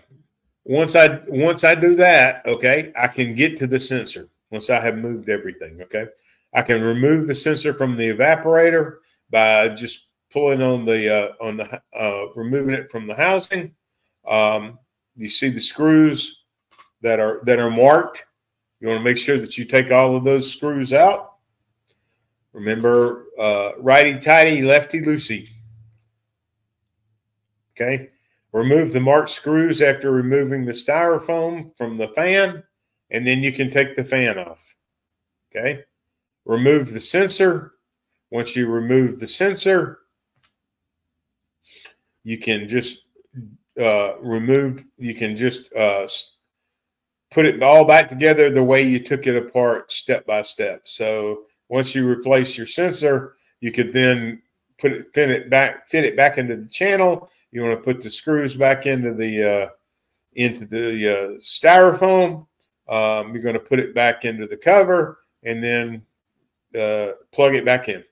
once I once I do that, okay, I can get to the sensor once I have moved everything. Okay, I can remove the sensor from the evaporator by just pulling on the uh, on the uh, removing it from the housing. Um, you see the screws; that are that are marked. You want to make sure that you take all of those screws out. Remember, uh, righty tighty, lefty loosey. Okay. Remove the marked screws after removing the styrofoam from the fan, and then you can take the fan off. Okay. Remove the sensor. Once you remove the sensor, you can just uh, remove, you can just uh, put it all back together the way you took it apart step by step. So once you replace your sensor, you could then put it, fit it back, fit it back into the channel. You want to put the screws back into the uh, into the uh, styrofoam. Um, you're going to put it back into the cover and then uh, plug it back in.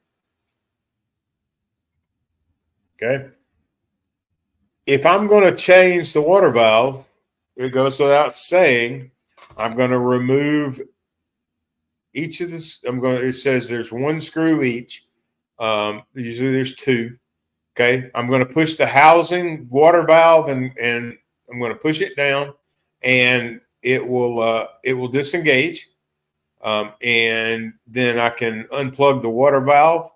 Okay. If I'm going to change the water valve, it goes without saying, I'm going to remove each of this. I'm going to, it says there's one screw each. Um, usually there's two. Okay. I'm going to push the housing water valve and, and I'm going to push it down and it will, uh, it will disengage. Um, and then I can unplug the water valve.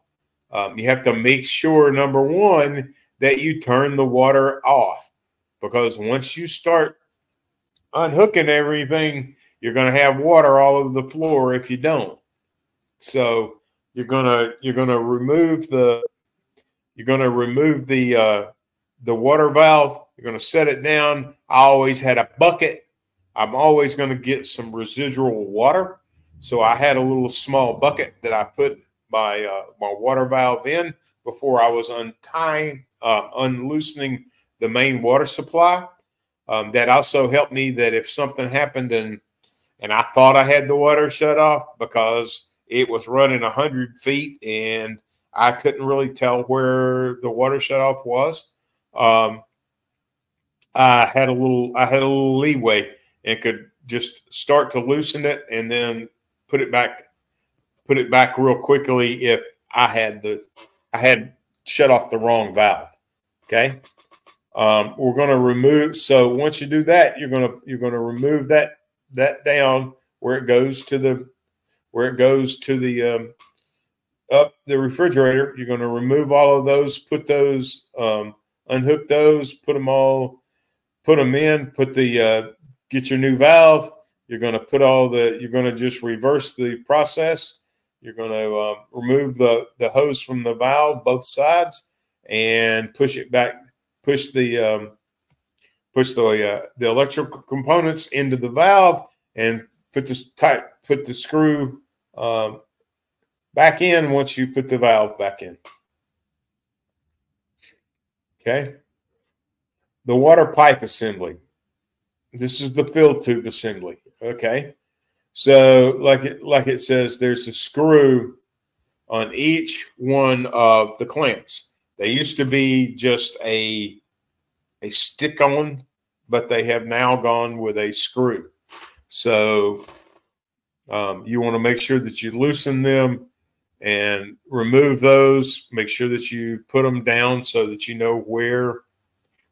Um, you have to make sure, number one, that you turn the water off because once you start unhooking everything, you're going to have water all over the floor if you don't. So you're gonna you're gonna remove the you're gonna remove the uh, the water valve. You're gonna set it down. I always had a bucket. I'm always going to get some residual water. So I had a little small bucket that I put my uh, my water valve in before I was untying, uh, unloosening the main water supply. Um, that also helped me that if something happened and and I thought I had the water shut off because it was running hundred feet and I couldn't really tell where the water shut off was. Um, I had a little I had a little leeway and could just start to loosen it and then put it back put it back real quickly if I had the I had shut off the wrong valve. Okay. Um, we're going to remove. So once you do that, you're going to you're going to remove that that down where it goes to the where it goes to the um, up the refrigerator. You're going to remove all of those, put those, um, unhook those, put them all, put them in, put the uh, get your new valve. You're going to put all the. You're going to just reverse the process. You're going to uh, remove the the hose from the valve, both sides, and push it back. Push the um, push the uh, the electrical components into the valve and put the tight put the screw um, back in once you put the valve back in. Okay. The water pipe assembly. This is the fill tube assembly. Okay. So like it like it says, there's a screw on each one of the clamps. They used to be just a a stick on but they have now gone with a screw. So um, you want to make sure that you loosen them and remove those. Make sure that you put them down so that you know where,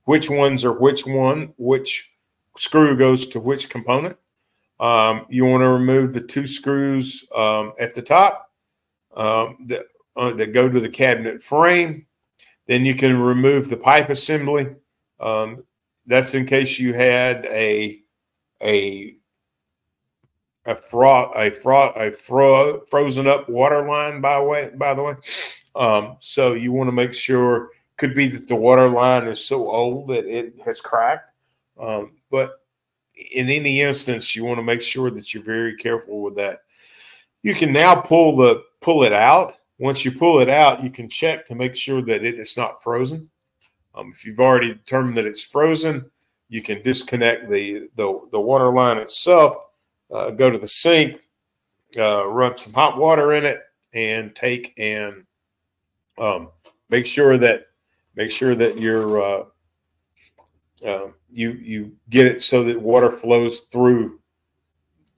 which ones are which one, which screw goes to which component. Um, you want to remove the two screws um, at the top um, that, uh, that go to the cabinet frame. Then you can remove the pipe assembly. Um, that's in case you had a a a fro a fro a fro frozen up water line by way by the way. Um, so you want to make sure could be that the water line is so old that it has cracked. Um, but in any instance, you want to make sure that you're very careful with that. You can now pull the pull it out. Once you pull it out, you can check to make sure that it is not frozen. Um, if you've already determined that it's frozen, you can disconnect the the, the water line itself, uh, go to the sink, uh, run some hot water in it, and take and um, make sure that make sure that you're uh, uh, you you get it so that water flows through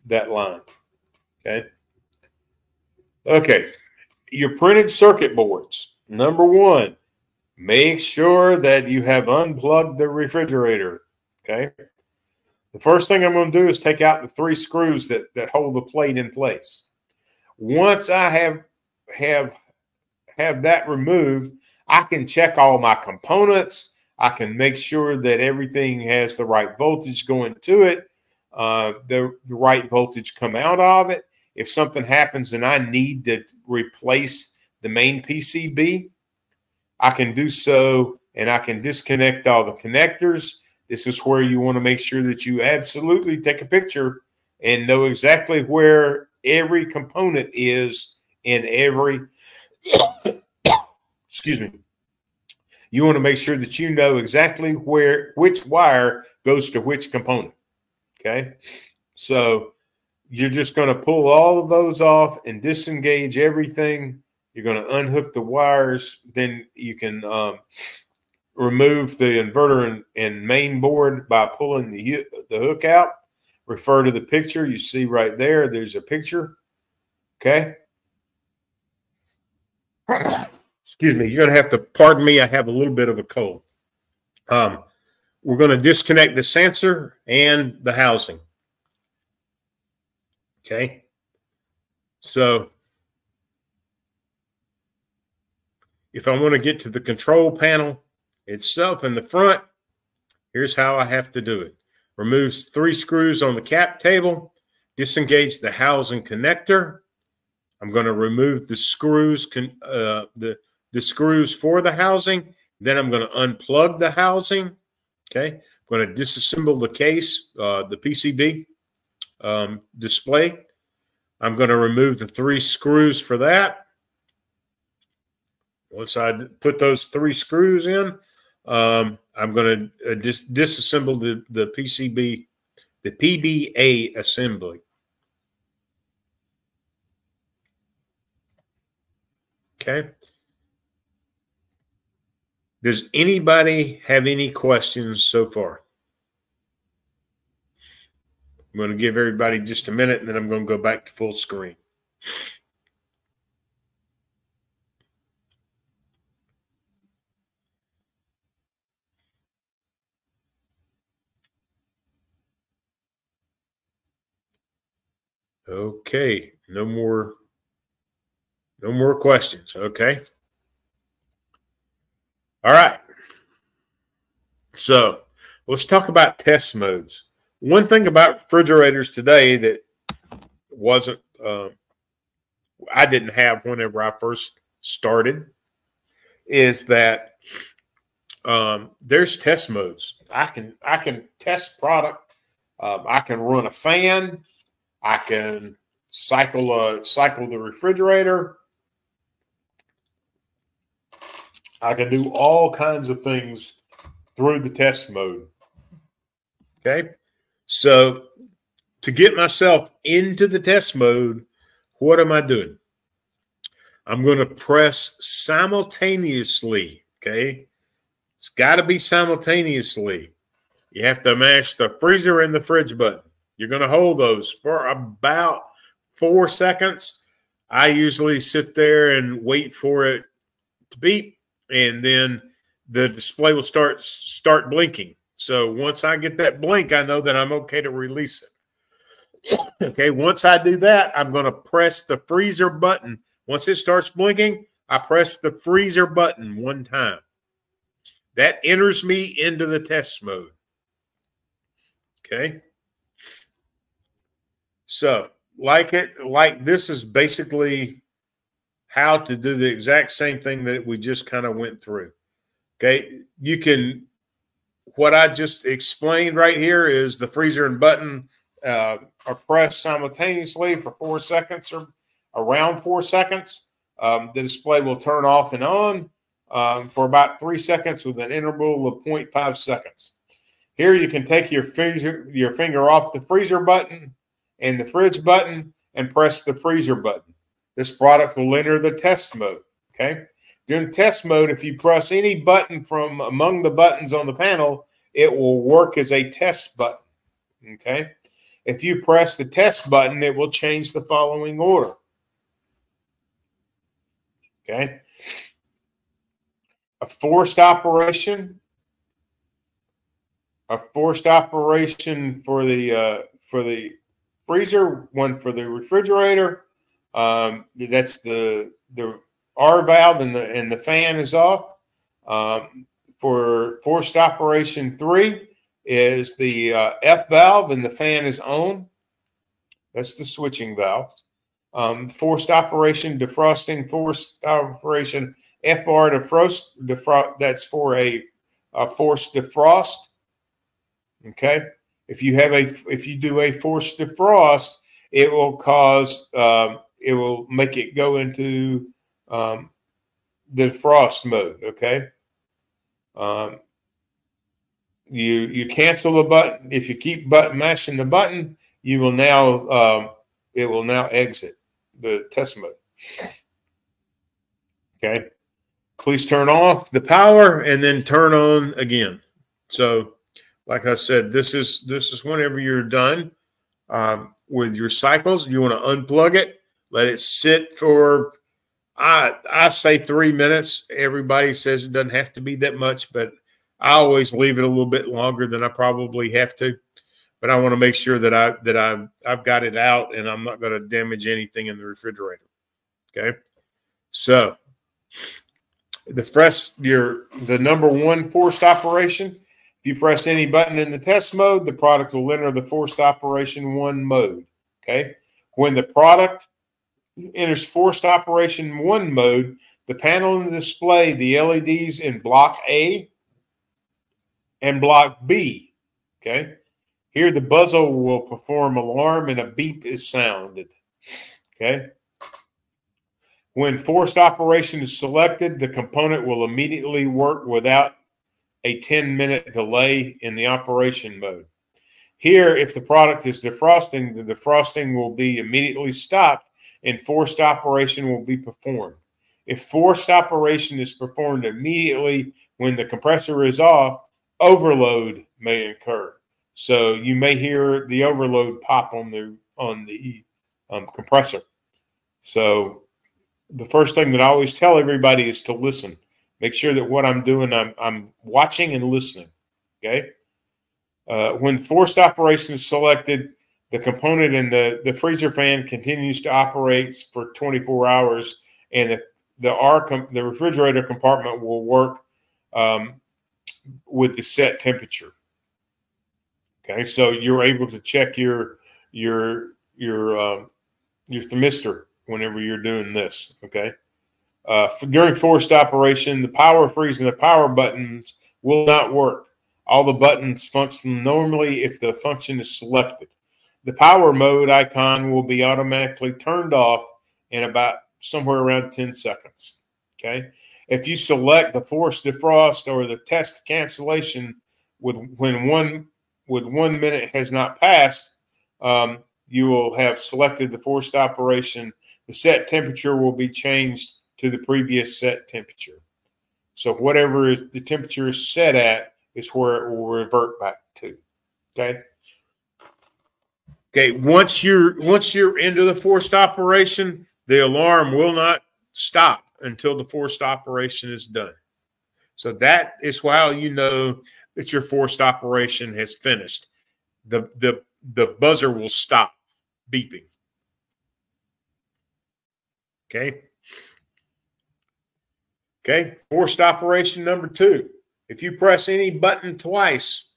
that line. Okay. Okay. Your printed circuit boards. Number one, Make sure that you have unplugged the refrigerator. Okay. The first thing I'm going to do is take out the three screws that, that hold the plate in place. Once I have have have that removed, I can check all my components. I can make sure that everything has the right voltage going to it, uh, the, the right voltage come out of it. If something happens and I need to replace the main PCB, I can do so and I can disconnect all the connectors. This is where you want to make sure that you absolutely take a picture and know exactly where every component is in every excuse me you want to make sure that you know exactly where which wire goes to which component okay? So you're just going to pull all of those off and disengage everything. You're going to unhook the wires. Then you can um, remove the inverter and, and main board by pulling the, the hook out. Refer to the picture. You see right there there's a picture okay excuse me, you're going to have to pardon me. I have a little bit of a cold. Um, we're going to disconnect the sensor and the housing. Okay. So if I want to get to the control panel itself in the front, here's how I have to do it. Remove three screws on the cap table, disengage the housing connector. I'm going to remove the screws, uh, the the screws for the housing. Then I'm going to unplug the housing. Okay. I'm going to disassemble the case, uh, the PCB um, display. I'm going to remove the three screws for that. Once I put those three screws in, um, I'm going to uh, dis disassemble the, the PCB, the PBA assembly. Okay. Does anybody have any questions so far? I'm going to give everybody just a minute and then I'm going to go back to full screen. Okay, no more no more questions, okay? All right. So let's talk about test modes. One thing about refrigerators today that wasn't, uh, I didn't have whenever I first started is that um, there's test modes. I can I can test product. Um, I can run a fan. I can cycle a cycle the refrigerator. I can do all kinds of things through the test mode. Okay. So to get myself into the test mode, what am I doing? I'm going to press simultaneously. Okay. It's got to be simultaneously. You have to mash the freezer and the fridge button. You're going to hold those for about four seconds. I usually sit there and wait for it to beep and then the display will start start blinking. So once I get that blink, I know that I'm okay to release it. okay, once I do that, I'm going to press the freezer button. Once it starts blinking, I press the freezer button one time. That enters me into the test mode. Okay. So, like it, like this is basically how to do the exact same thing that we just kind of went through. Okay. You can, what I just explained right here is the freezer and button uh, are pressed simultaneously for four seconds or around four seconds. Um, the display will turn off and on um, for about three seconds with an interval of 0.5 seconds. Here you can take your freezer, your finger off the freezer button and the fridge button and press the freezer button this product will enter the test mode. Okay. During test mode, if you press any button from among the buttons on the panel, it will work as a test button. Okay. If you press the test button, it will change the following order. Okay. A forced operation, a forced operation for the uh, for the freezer, one for the refrigerator. Um, that's the the R valve and the and the fan is off. Um, for forced operation three is the uh, F valve and the fan is on. That's the switching valve. Um, forced operation defrosting, forced operation FR defrost, defrost that's for a, a forced defrost. Okay. If you have a, if you do a forced defrost, it will cause, um, it will make it go into um, the frost mode. Okay. Um, you you cancel the button. If you keep button mashing the button, you will now um, it will now exit the test mode. Okay. Please turn off the power and then turn on again. So, like I said, this is this is whenever you're done um, with your cycles. You want to unplug it, let it sit for I I say three minutes. Everybody says it doesn't have to be that much, but I always leave it a little bit longer than I probably have to. But I want to make sure that I that I I've got it out and I'm not going to damage anything in the refrigerator. Okay, so the press your the number one forced operation. If you press any button in the test mode, the product will enter the forced operation one mode. Okay, when the product enters forced operation one mode, the panel the display the LEDs in block A and block B. Okay. Here the buzzer will perform alarm and a beep is sounded. Okay. When forced operation is selected, the component will immediately work without a 10 minute delay in the operation mode. Here, if the product is defrosting, the defrosting will be immediately stopped and forced operation will be performed. If forced operation is performed immediately when the compressor is off, overload may occur. So you may hear the overload pop on the on the um, compressor. So the first thing that I always tell everybody is to listen. Make sure that what I'm doing, I'm, I'm watching and listening. Okay. Uh, when forced operation is selected, the component in the, the freezer fan continues to operate for 24 hours, and the the R the refrigerator compartment will work um, with the set temperature. Okay, so you're able to check your your your uh, your thermistor whenever you're doing this. Okay, uh, during forced operation, the power freeze and the power buttons will not work. All the buttons function normally if the function is selected. The power mode icon will be automatically turned off in about somewhere around 10 seconds. Okay. If you select the force defrost or the test cancellation with when one with one minute has not passed, um, you will have selected the forced operation. The set temperature will be changed to the previous set temperature. So whatever is the temperature is set at is where it will revert back to. Okay. Okay, once you're once you're into the forced operation, the alarm will not stop until the forced operation is done. So that is why you know that your forced operation has finished. The the the buzzer will stop beeping. Okay. Okay, forced operation number two. If you press any button twice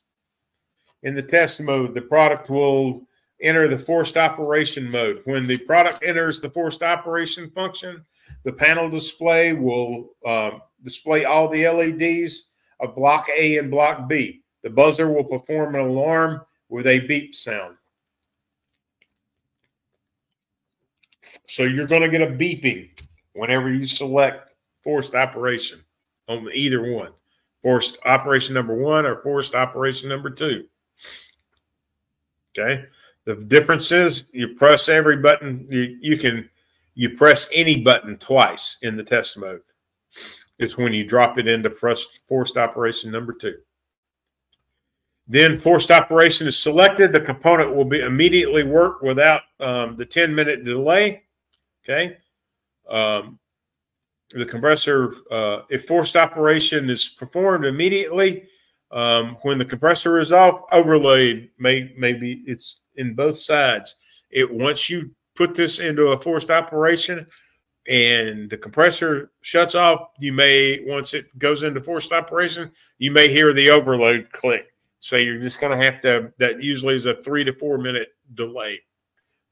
in the test mode, the product will enter the forced operation mode. When the product enters the forced operation function, the panel display will uh, display all the LEDs of block A and block B. The buzzer will perform an alarm with a beep sound. So you're going to get a beeping whenever you select forced operation on either one. Forced operation number one or forced operation number two. Okay. The difference is you press every button. You, you can you press any button twice in the test mode. It's when you drop it into forced operation number two. Then forced operation is selected. The component will be immediately work without um, the 10 minute delay. Okay. Um, the compressor, uh, if forced operation is performed immediately, Um, when the compressor is off, overload may maybe it's in both sides. It once you put this into a forced operation and the compressor shuts off, you may once it goes into forced operation, you may hear the overload click. So you're just going to have to. That usually is a three to four minute delay.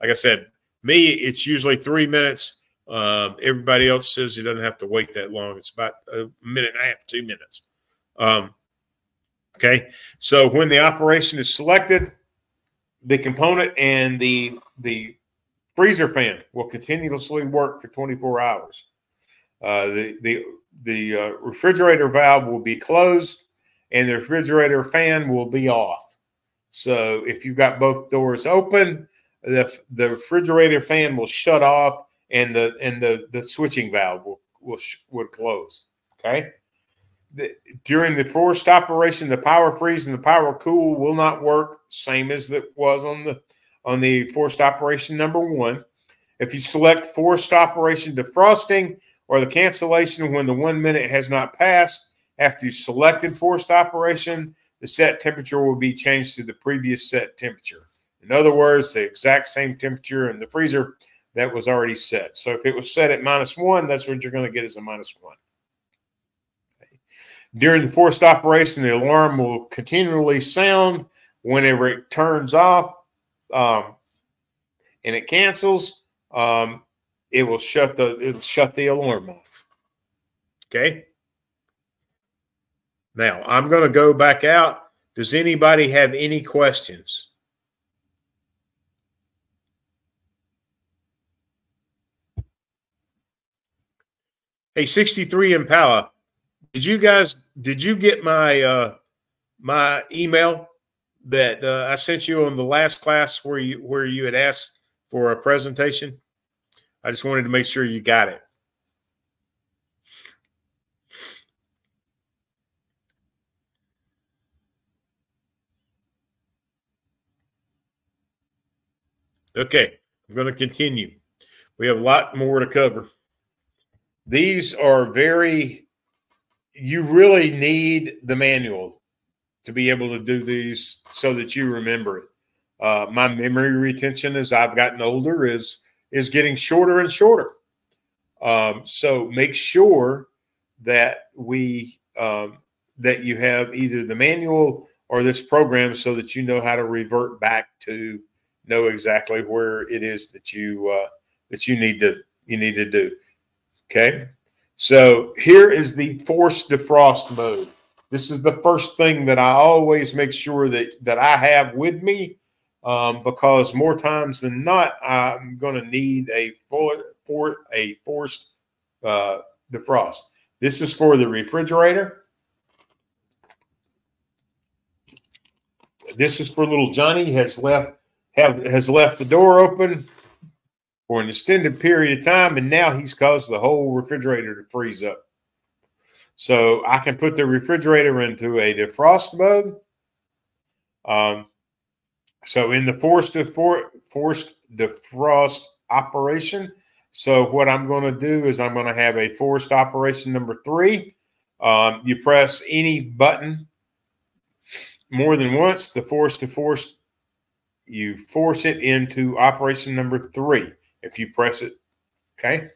Like I said, me, it's usually three minutes. Um, everybody else says you doesn't have to wait that long. It's about a minute and a half, two minutes. Um, okay. So when the operation is selected, the component and the the freezer fan will continuously work for 24 hours. Uh, the the the uh, refrigerator valve will be closed, and the refrigerator fan will be off. So if you've got both doors open, the the refrigerator fan will shut off and the and the the switching valve will will would close. Okay. The, during the forced operation, the power freeze and the power cool will not work, same as it was on the on the forced operation number one. If you select forced operation defrosting or the cancellation when the one minute has not passed, after you selected forced operation, the set temperature will be changed to the previous set temperature. In other words, the exact same temperature in the freezer that was already set. So if it was set at minus one, that's what you're going to get as a minus one. During the forced operation, the alarm will continually sound whenever it turns off um, and it cancels. Um, it will shut the it'll shut the alarm off. Okay. Now I'm going to go back out. Does anybody have any questions? Hey, 63 Impala. Did you guys did you get my uh my email that uh, I sent you on the last class where you where you had asked for a presentation? I just wanted to make sure you got it. Okay, I'm going to continue. We have a lot more to cover. These are very, you really need the manual to be able to do these so that you remember it. Uh, my memory retention as I've gotten older is is getting shorter and shorter. Um, so make sure that we um, that you have either the manual or this program so that you know how to revert back to know exactly where it is that you uh, that you need to you need to do. Okay. So here is the forced defrost mode. This is the first thing that I always make sure that, that I have with me um, because more times than not, I'm going to need a for, for a forced uh, defrost. This is for the refrigerator. This is for little Johnny has left have has left the door open for an extended period of time, and now he's caused the whole refrigerator to freeze up. So I can put the refrigerator into a defrost mode. Um, so in the forced forced defrost operation, so what I'm going to do is I'm going to have a forced operation number three. Um, you press any button more than once, the force to force, you force it into operation number three if you press it. Okay.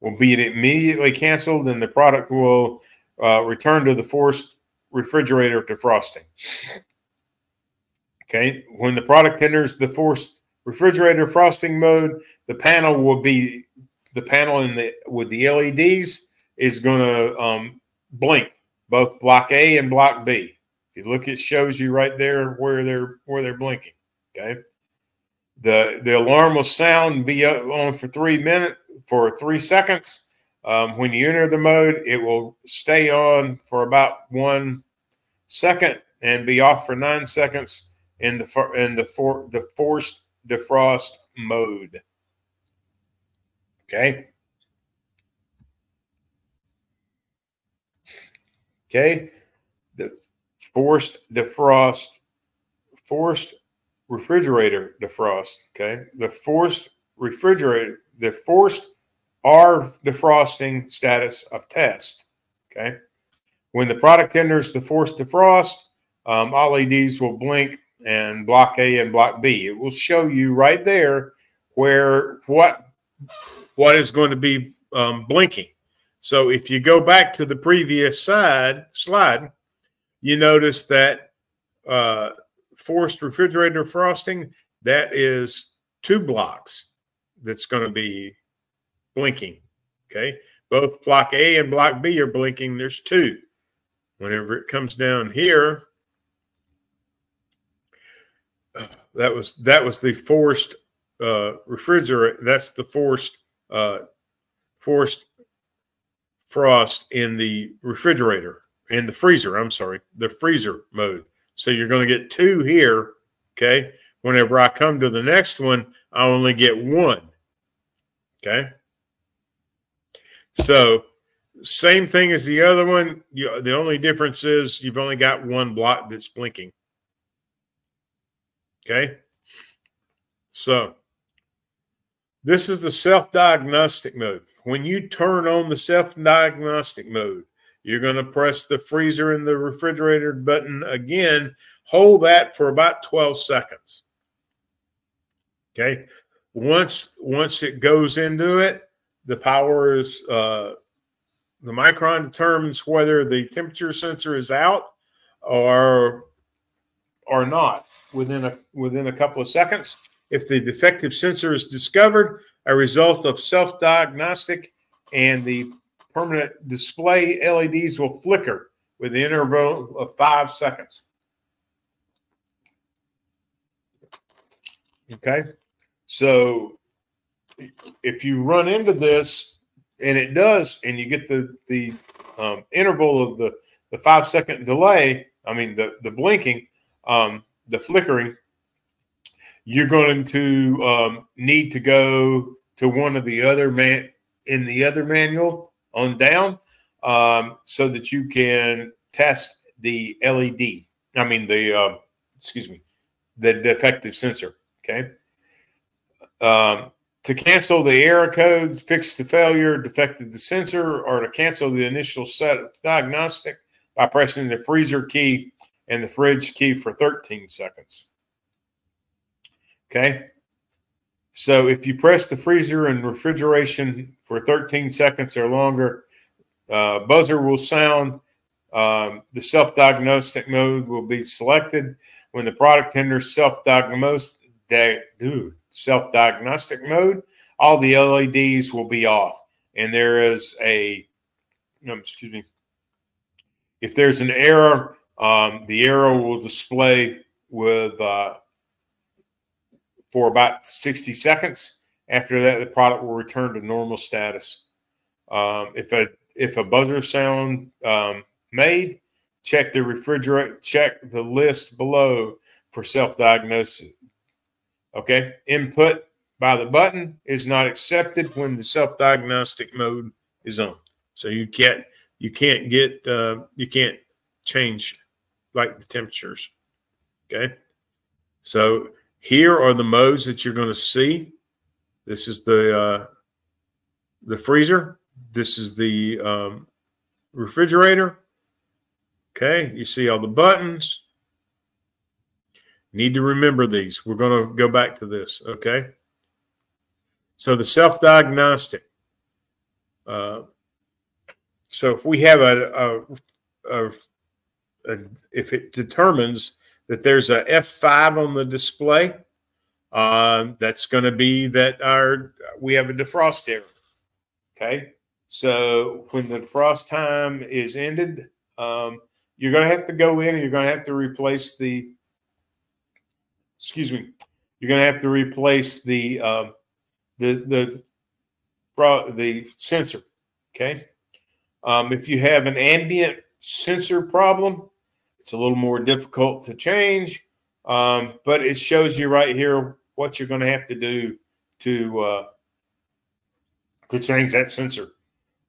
Will be immediately canceled and the product will uh, return to the forced refrigerator defrosting. Okay. When the product enters the forced refrigerator frosting mode, the panel will be the panel in the with the LEDs is going to um, blink both block A and block B. If you look, it shows you right there where they're where they're blinking. Okay. The the alarm will sound and be on for three minutes for three seconds. Um, when you enter the mode, it will stay on for about one second and be off for nine seconds in the in the for the forced defrost mode. Okay. Okay. The forced defrost, forced refrigerator defrost. Okay. The forced refrigerator, the forced R defrosting status of test. Okay. when the product enters the forced defrost, um, all LEDs will blink and block A and block B. It will show you right there where what what is going to be um, blinking. So if you go back to the previous side slide, you notice that uh, forced refrigerator frosting that is two blocks that's going to be blinking. Okay, both block A and block B are blinking. There's two. Whenever it comes down here, that was that was the forced uh, refrigerator. That's the forced uh, forced frost in the refrigerator in the freezer. I'm sorry, the freezer mode. So you're going to get two here. Okay. Whenever I come to the next one, I only get one. Okay. So same thing as the other one. You, the only difference is you've only got one block that's blinking. Okay. So this is the self-diagnostic mode. When you turn on the self-diagnostic mode, you're going to press the freezer and the refrigerator button again. Hold that for about 12 seconds. Okay. Once once it goes into it, the power is uh, the micron determines whether the temperature sensor is out or or not within a within a couple of seconds. If the defective sensor is discovered, a result of self-diagnostic and the permanent display LEDs will flicker with the interval of five seconds. Okay, so if you run into this and it does, and you get the the um, interval of the the five second delay, I mean the the blinking, um, the flickering, you're going to um, need to go to one of the other man in the other manual on down, um, so that you can test the LED. I mean the uh, excuse me, the defective sensor. Okay. Um, to cancel the error code, fix the failure, defective the sensor, or to cancel the initial set of diagnostic by pressing the freezer key and the fridge key for 13 seconds. Okay. So if you press the freezer and refrigeration for 13 seconds or longer, uh, buzzer will sound. Um, the self-diagnostic mode will be selected. When the product enters self-diagnostic, mode, all the LEDs will be off. And there is a, um, excuse me, if there's an error, um, the error will display with uh, for about 60 seconds. After that, the product will return to normal status. Um, if a if a buzzer sound um, made, check the refrigerator, check the list below for self-diagnosis. Okay. Input by the button is not accepted when the self-diagnostic mode is on. So you can't you can't get uh, you can't change like the temperatures. Okay. So here are the modes that you're going to see. This is the uh, the freezer. This is the um, refrigerator. Okay, you see all the buttons. Need to remember these. We're going to go back to this, okay? So the self-diagnostic. Uh, so if we have a, a, a, a, if it determines that there's a F5 on the display, uh, that's going to be that our we have a defrost error. Okay, so when the defrost time is ended, um, you're going to have to go in and you're going to have to replace the excuse me, you're going to have to replace the uh, the the the sensor. Okay, um, if you have an ambient sensor problem, it's a little more difficult to change, um, but it shows you right here what you're going to have to do to uh, to change that sensor.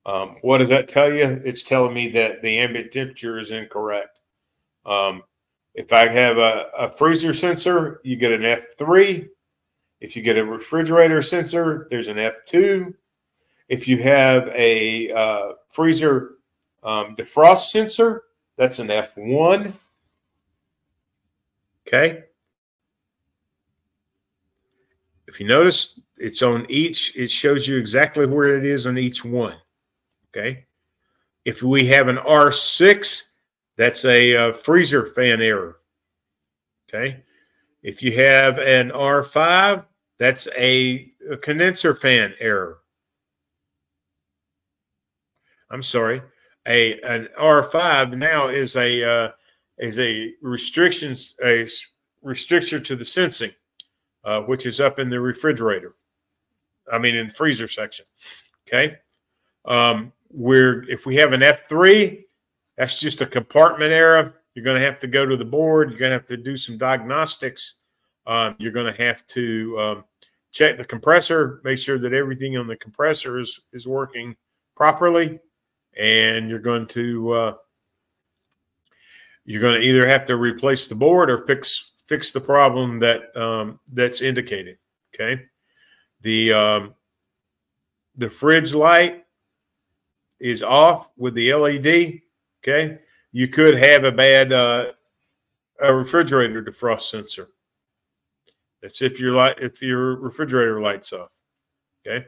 Um, what does that tell you? It's telling me that the ambient temperature is incorrect. Um, if I have a, a freezer sensor, you get an F3. If you get a refrigerator sensor, there's an F2. If you have a uh, freezer um, defrost sensor, That's an F1. Okay. If you notice, it's on each, it shows you exactly where it is on each one. Okay. If we have an R6, that's a uh, freezer fan error. Okay. If you have an R5, that's a, a condenser fan error. I'm sorry. A an R5 now is a uh, is a restrictions a restriction to the sensing, uh, which is up in the refrigerator. I mean, in the freezer section. Okay. Um, where if we have an F3, that's just a compartment error. You're going to have to go to the board. You're going to have to do some diagnostics. Um, you're going to have to um, check the compressor, make sure that everything on the compressor is, is working properly. And you're going to uh, you're going to either have to replace the board or fix fix the problem that um, that's indicated. Okay, the um, the fridge light is off with the LED. Okay, you could have a bad uh, a refrigerator defrost sensor. That's if your light if your refrigerator lights off. Okay,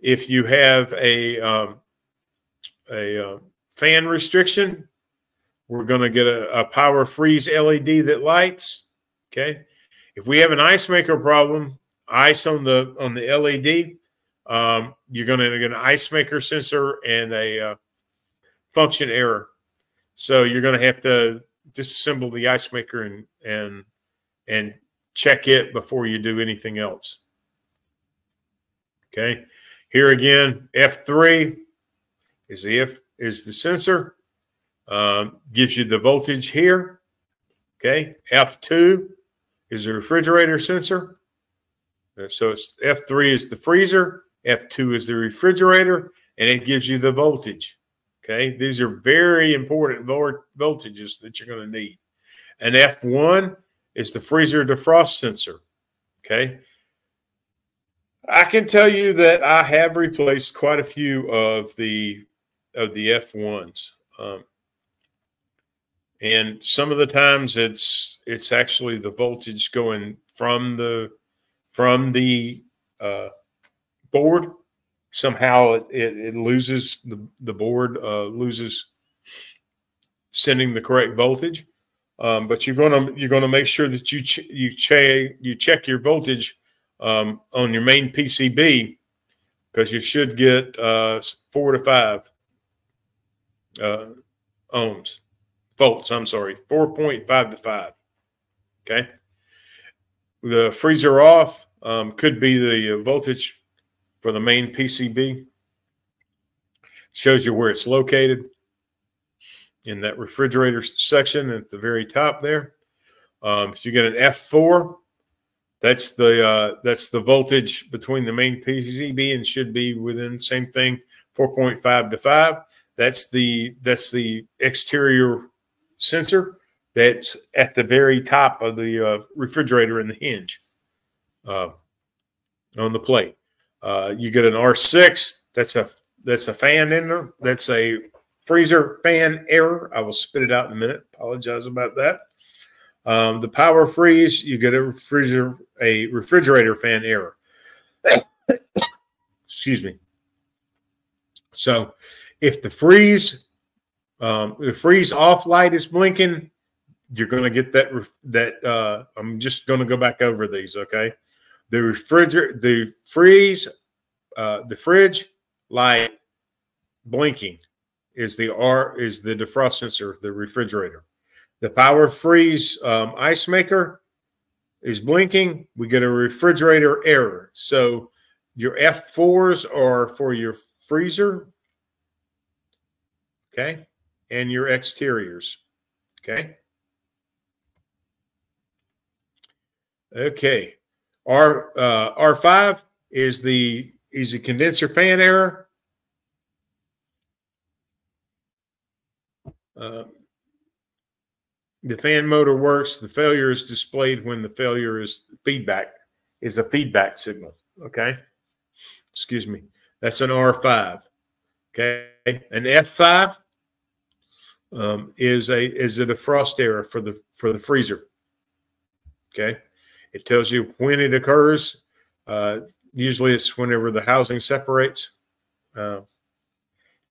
if you have a um, a uh, fan restriction, we're going to get a, a power freeze LED that lights. Okay, if we have an ice maker problem, ice on the on the LED, um, you're going to get an ice maker sensor and a uh, function error. So you're going to have to disassemble the ice maker and and and check it before you do anything else. Okay. Here again, F3 is the F is the sensor. Um, gives you the voltage here. Okay. F2 is the refrigerator sensor. Uh, so it's F3 is the freezer. F2 is the refrigerator, and it gives you the voltage. Okay, these are very important voltages that you're going to need. And F1 is the freezer defrost sensor. Okay, I can tell you that I have replaced quite a few of the of the F1s. Um, and some of the times it's it's actually the voltage going from the from the uh, board. Somehow it, it, it loses the, the board uh, loses sending the correct voltage. Um, but you're gonna you're gonna make sure that you ch you check you check your voltage um, on your main PCB because you should get uh, four to five uh, ohms volts. I'm sorry, four point five to five. Okay, the freezer off um, could be the voltage for the main PCB. Shows you where it's located in that refrigerator section at the very top there. Um, if you get an F4, that's the uh, that's the voltage between the main PCB and should be within same thing, 4.5 to 5. That's the that's the exterior sensor that's at the very top of the uh, refrigerator in the hinge uh, on the plate. Uh, you get an R6. That's a that's a fan in there. That's a freezer fan error. I will spit it out in a minute. Apologize about that. Um, the power freeze. You get a freezer a refrigerator fan error. Excuse me. So, if the freeze um, the freeze off light is blinking, you're going to get that that. Uh, I'm just going to go back over these. Okay. The refrigerator, the freeze, uh, the fridge light blinking is the R is the defrost sensor, the refrigerator. The power freeze um, ice maker is blinking. We get a refrigerator error. So your F4s are for your freezer, okay, and your exteriors, okay. Okay. R uh, R5 is the is a condenser fan error. Uh, the fan motor works. The failure is displayed when the failure is feedback is a feedback signal. Okay. Excuse me. That's an R5. Okay. An F5 um, is a is it a frost error for the for the freezer. Okay, it tells you when it occurs. Uh, usually, it's whenever the housing separates. Uh,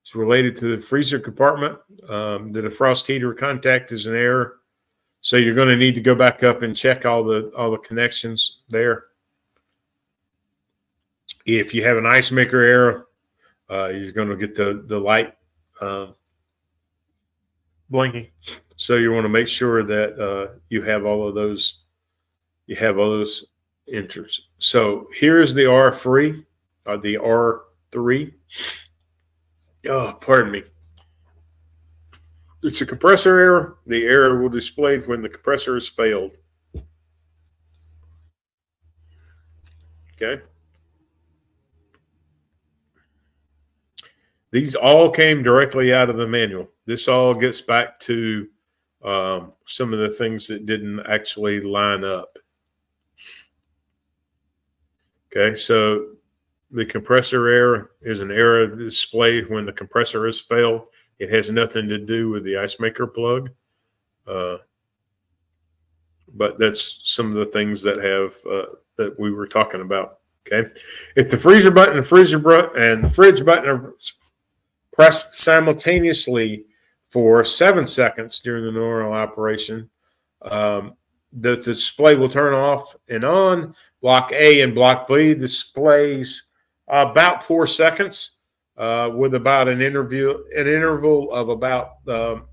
it's related to the freezer compartment. Um, that a frost heater contact is an error, so you're going to need to go back up and check all the all the connections there. If you have an ice maker error, uh, you're going to get the the light uh, blinking. So you want to make sure that uh, you have all of those. You have all those enters. So here's the R three, uh, the R three. Oh, pardon me. It's a compressor error. The error will display when the compressor has failed. Okay. These all came directly out of the manual. This all gets back to um, some of the things that didn't actually line up. Okay, so the compressor error is an error displayed when the compressor has failed. It has nothing to do with the ice maker plug. Uh, but that's some of the things that have uh, that we were talking about. Okay, if the freezer button, freezer button, and the fridge button are pressed simultaneously for seven seconds during the normal operation, um, the, the, display will turn off and on. Block A and Block B displays about four seconds uh, with about an interview an interval of about um,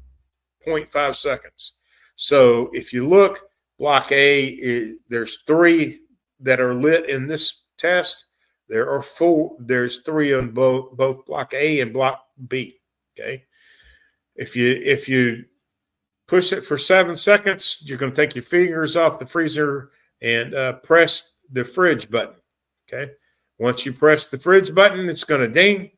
0.5 seconds. So if you look, Block A, there's three that are lit in this test. There are four. There's three on both both Block A and Block B. Okay. If you if you push it for seven seconds, you're going to take your fingers off the freezer and uh, press the fridge button. Okay. Once you press the fridge button, it's going to ding,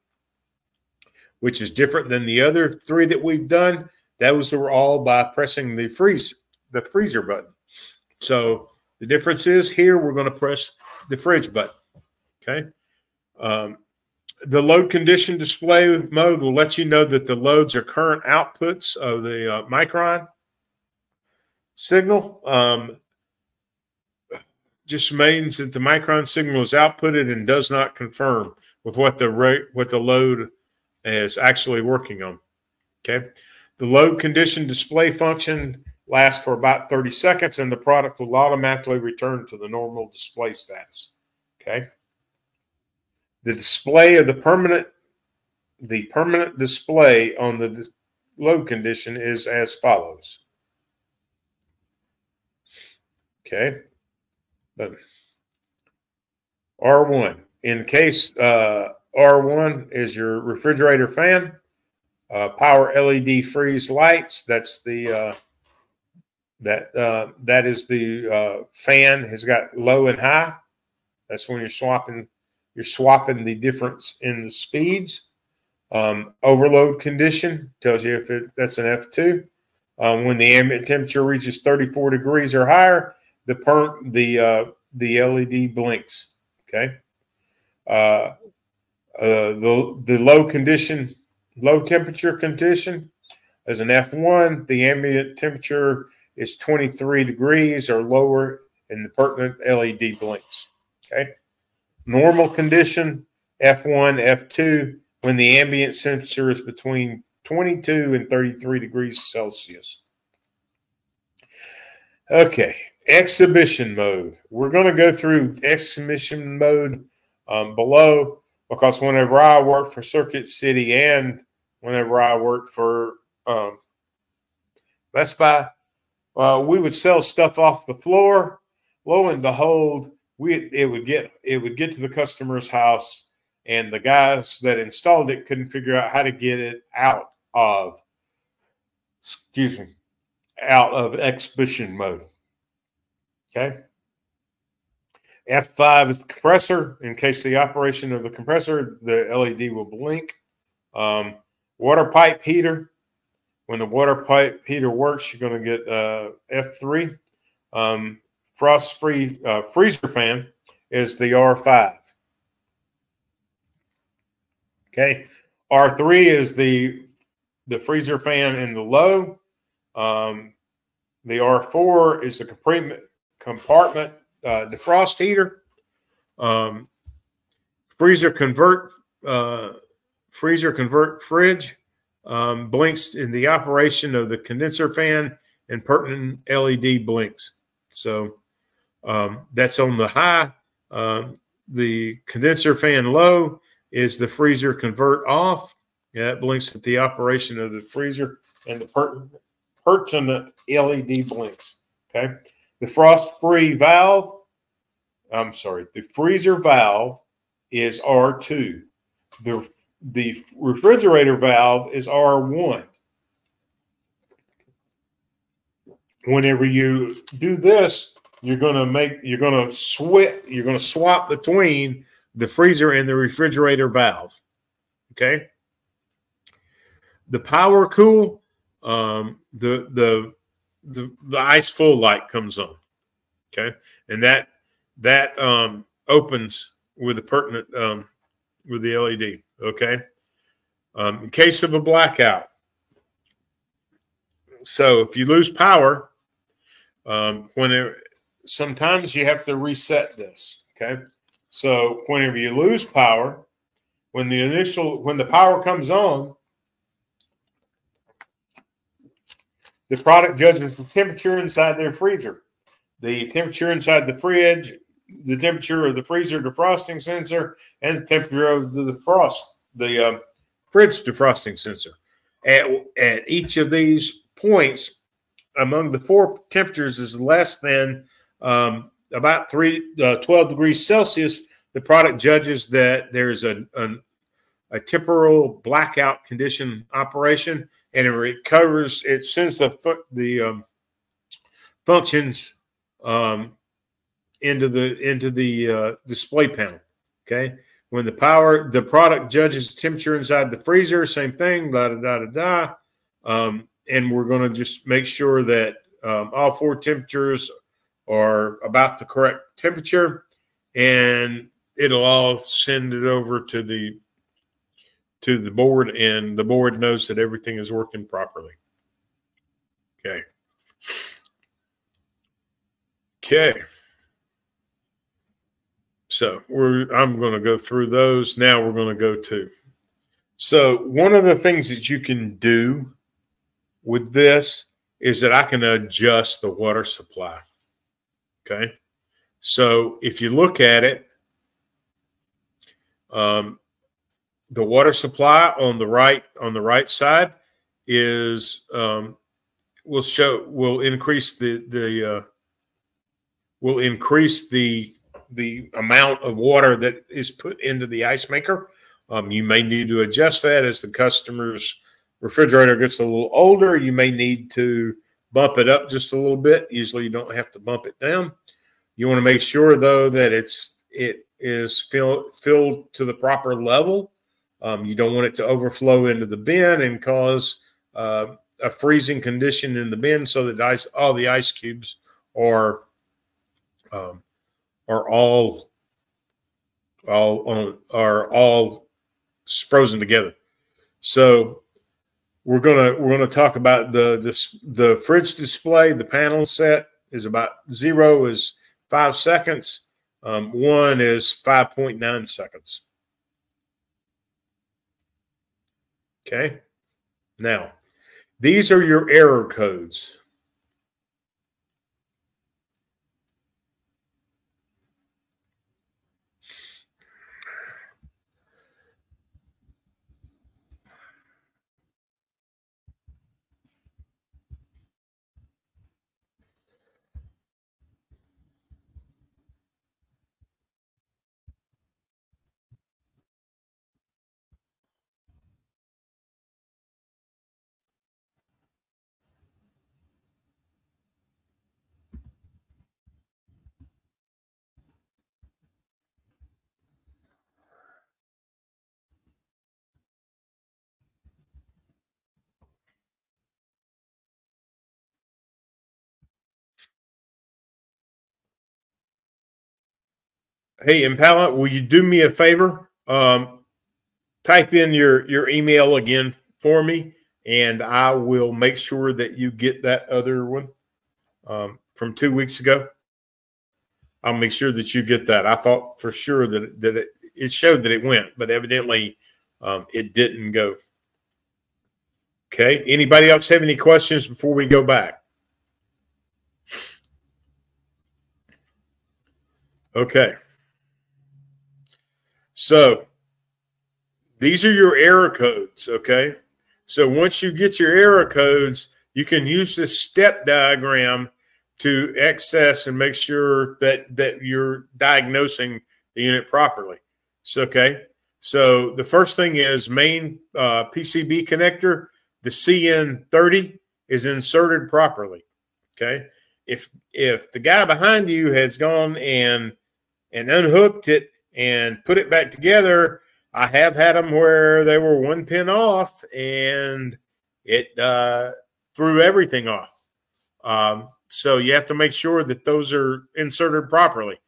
which is different than the other three that we've done. Those were all by pressing the freeze the freezer button. So the difference is here we're going to press the fridge button. Okay. Um, the load condition display mode will let you know that the loads are current outputs of the uh, micron signal. Um, just means that the micron signal is outputted and does not confirm with what the rate what the load is actually working on. Okay. The load condition display function lasts for about 30 seconds and the product will automatically return to the normal display status. Okay. The display of the permanent the permanent display on the load condition is as follows. Okay. But R1, in case uh, R1 is your refrigerator fan, uh, power LED freeze lights. That's the uh, that uh, that is the uh, fan has got low and high. That's when you're swapping you're swapping the difference in the speeds. Um, overload condition tells you if it, that's an F2. Um, when the ambient temperature reaches 34 degrees or higher, the per, the uh, the LED blinks. Okay. Uh, uh, the the low condition, low temperature condition, as an F1, the ambient temperature is 23 degrees or lower, and the pertinent LED blinks. Okay. Normal condition, F1, F2, when the ambient temperature is between 22 and 33 degrees Celsius. Okay, exhibition mode. We're going to go through exhibition mode um, below because whenever I worked for Circuit City and whenever I worked for um, Best Buy, uh, we would sell stuff off the floor. Lo and behold, we it would get it would get to the customer's house and the guys that installed it couldn't figure out how to get it out of excuse me out of exhibition mode. Okay? F5 is the compressor. In case the operation of the compressor the led will blink. Um, water pipe heater. When the water pipe heater works you're going to get uh, f3 um, frost free uh, freezer fan is the R5. Okay. R3 is the the freezer fan in the low. Um, the R4 is the compartment, compartment uh, defrost heater. Um, freezer convert uh, freezer convert fridge um, blinks in the operation of the condenser fan and pertinent LED blinks. So um, that's on the high. Um, the condenser fan low is the freezer convert off. Yeah, it blinks at the operation of the freezer and the pertinent LED blinks. Okay. The frost free valve, I'm sorry, the freezer valve is R2. The, the refrigerator valve is R1. Whenever you do this, you're going to make, you're going to switch, you're going to swap between the freezer and the refrigerator valve. Okay. The power cool, um, the, the, the, the ice full light comes on. Okay. And that, that, um, opens with the pertinent, um, with the LED. Okay. Um, in case of a blackout. So if you lose power, um, when it, sometimes you have to reset this. Okay. So whenever you lose power, when the initial, when the power comes on, the product judges the temperature inside their freezer, the temperature inside the fridge, the temperature of the freezer defrosting sensor, and the temperature of the frost, the uh, fridge defrosting sensor. At, at each of these points, among the four temperatures is less than um, about three, uh, 12 degrees Celsius, the product judges that there's a, a, a temporal blackout condition operation and it recovers, it sends the, the um, functions um, into the into the uh, display panel. Okay, when the power the product judges temperature inside the freezer, same thing. Da da da da da. Um, and we're going to just make sure that um, all four temperatures are about the correct temperature, and it'll all send it over to the to the board, and the board knows that everything is working properly. Okay. Okay. So we're I'm going to go through those. Now we're going to go to. So one of the things that you can do with this is that I can adjust the water supply. Okay. So if you look at it, um, the water supply on the right on the right side is um, will show will increase the the uh, will increase the the amount of water that is put into the ice maker. Um, you may need to adjust that as the customer's refrigerator gets a little older. You may need to bump it up just a little bit. Usually, you don't have to bump it down. You want to make sure though that it's it is filled filled to the proper level. Um, you don't want it to overflow into the bin and cause uh, a freezing condition in the bin, so that ice, all the ice cubes are um, are all all on, are all frozen together. So we're gonna we're gonna talk about the this the fridge display. The panel set is about zero is five seconds. Um, one is five point nine seconds. Okay. Now, these are your error codes. Hey, Impala, will you do me a favor? Um, type in your your email again for me, and I will make sure that you get that other one um, from two weeks ago. I'll make sure that you get that. I thought for sure that that it, it showed that it went, but evidently um, it didn't go. Okay. Anybody else have any questions before we go back? Okay. So these are your error codes. Okay. So once you get your error codes, you can use this step diagram to access and make sure that that you're diagnosing the unit properly. So okay. So the first thing is main uh, PCB connector. The CN30 is inserted properly. Okay. If if the guy behind you has gone and and unhooked it and put it back together, I have had them where they were one pin off and it uh, threw everything off. Um, so you have to make sure that those are inserted properly.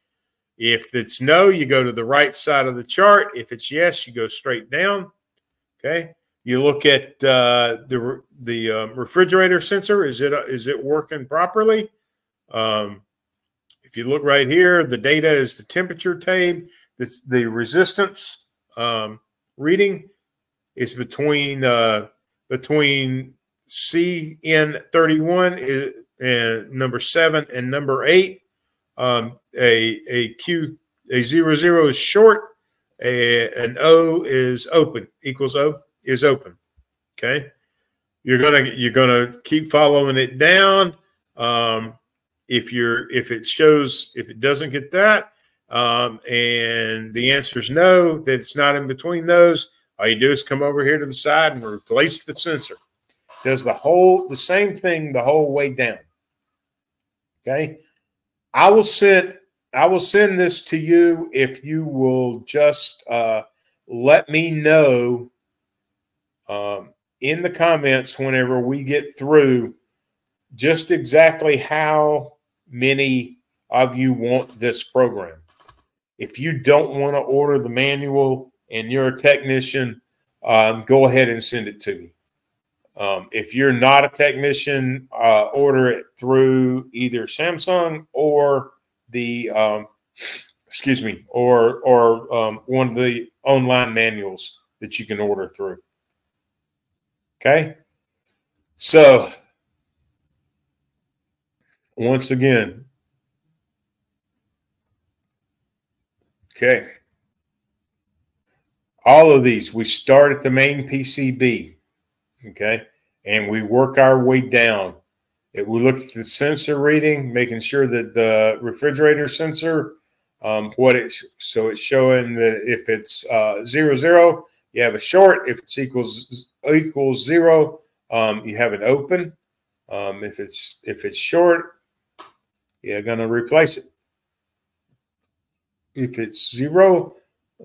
If it's no, you go to the right side of the chart. If it's yes, you go straight down. Okay. You look at uh, the the um, refrigerator sensor. Is it is it working properly? Um, if you look right here, the data is the temperature tape. The, the resistance um, reading is between uh, between CN31 and number seven and number eight. Um, a a Q a zero zero is short. A, an O is open equals O is open. Okay, you're gonna you're gonna keep following it down. Um, if you're if it shows if it doesn't get that, um, and the answer is no, that it's not in between those, all you do is come over here to the side and replace the sensor. Does the whole the same thing the whole way down. Okay. I will send I will send this to you if you will just uh, let me know um, in the comments whenever we get through just exactly how many of you want this program. If you don't want to order the manual and you're a technician, um, go ahead and send it to me. Um, if you're not a technician, uh, order it through either Samsung or the um, excuse me, or or um, one of the online manuals that you can order through. Okay, so once again, okay, all of these we start at the main PCB Okay. And we work our way down. It, we look at the sensor reading, making sure that the refrigerator sensor, um, what it's so it's showing that if it's uh, zero zero, you have a short. If it's equals equals zero, um, you have an open. Um, if it's if it's short, you're going to replace it. If it's zero,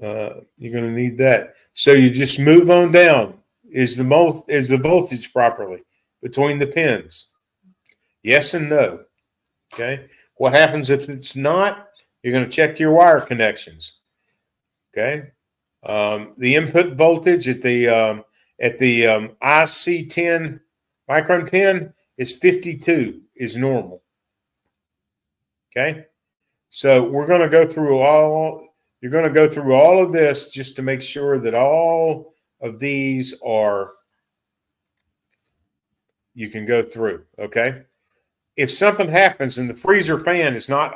uh, you're going to need that. So you just move on down. Is the most is the voltage properly between the pins? Yes and no. Okay. What happens if it's not? You're going to check your wire connections. Okay. Um, the input voltage at the um, at the um, IC10 micron pin is 52 is normal. Okay. So we're going to go through all. You're going to go through all of this just to make sure that all of these are you can go through. Okay. If something happens and the freezer fan is not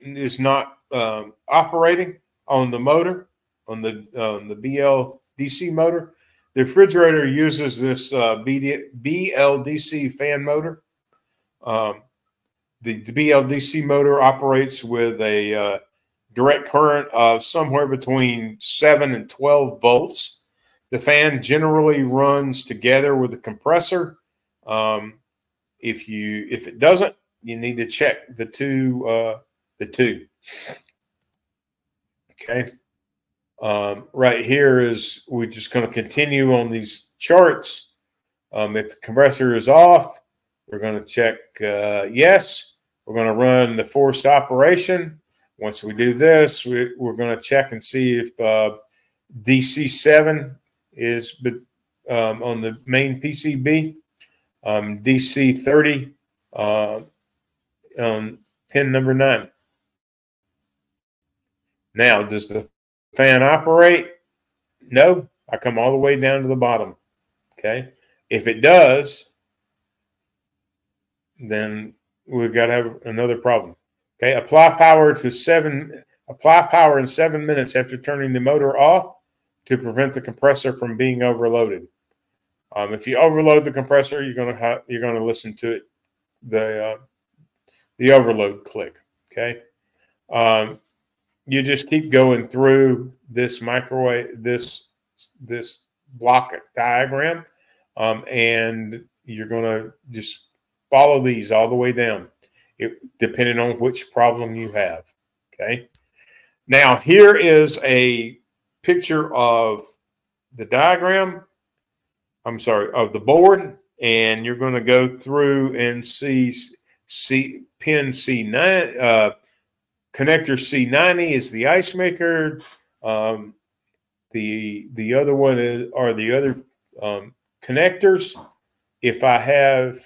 is not um, operating on the motor on the on the BLDC motor, the refrigerator uses this uh, BLDC fan motor. Um, the, the, BLDC motor operates with a uh, direct current of somewhere between 7 and 12 volts. The fan generally runs together with the compressor. Um, if you if it doesn't, you need to check the two uh, the two. Okay. Um, right here is we're just going to continue on these charts. Um, if the compressor is off, we're going to check uh, yes. We're going to run the forced operation. Once we do this, we, are going to check and see if uh, DC7 is um, on the main PCB, um, DC 30 uh, on pin number nine. Now, does the fan operate? No, I come all the way down to the bottom. Okay. If it does, then we've got to have another problem. Okay. Apply power to seven, apply power in seven minutes after turning the motor off to prevent the compressor from being overloaded. Um, if you overload the compressor, you're to have, you're to listen to it, the, uh, the overload click. Okay. Um, you just keep going through this microwave, this this block diagram, um, and you're to just follow these all the way down, it, depending on which problem you have. Okay. Now here is a picture of the diagram. I'm sorry, of the board, and you're going to go through and see see pin C9. Uh, connector C90 is the ice maker. Um, the the other one is are the other um, connectors. If I have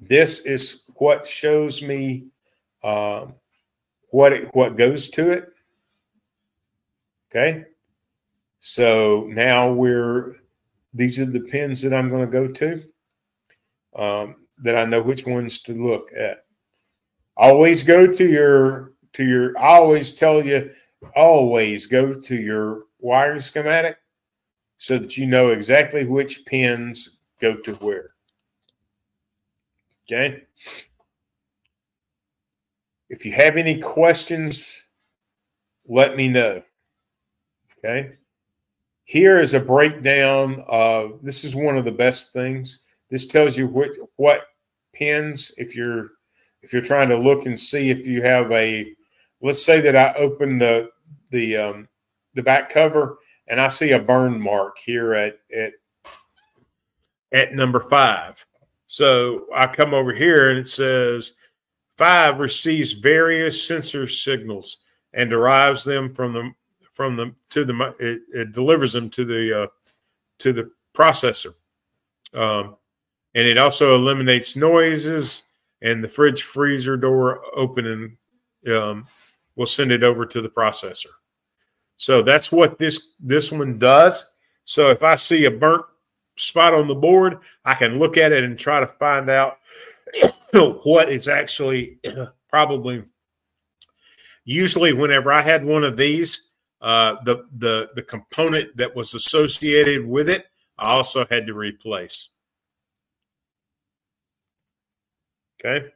this is what shows me um, what it, what goes to it. Okay, so now we're these are the pins that I'm going to go to um, that I know which ones to look at. Always go to your to your. I always tell you always go to your wiring schematic so that you know exactly which pins go to where. Okay. If you have any questions, let me know. Okay. Here is a breakdown of this is one of the best things. This tells you what what pins if you're if you're trying to look and see if you have a let's say that I open the the um, the back cover and I see a burn mark here at at at number five. So I come over here and it says five receives various sensor signals and derives them from the from the to the it, it delivers them to the uh, to the processor, um, and it also eliminates noises and the fridge freezer door opening um, will send it over to the processor. So that's what this this one does. So if I see a burnt spot on the board, I can look at it and try to find out what is actually probably. Usually, whenever I had one of these, uh, the the the component that was associated with it, I also had to replace. Okay.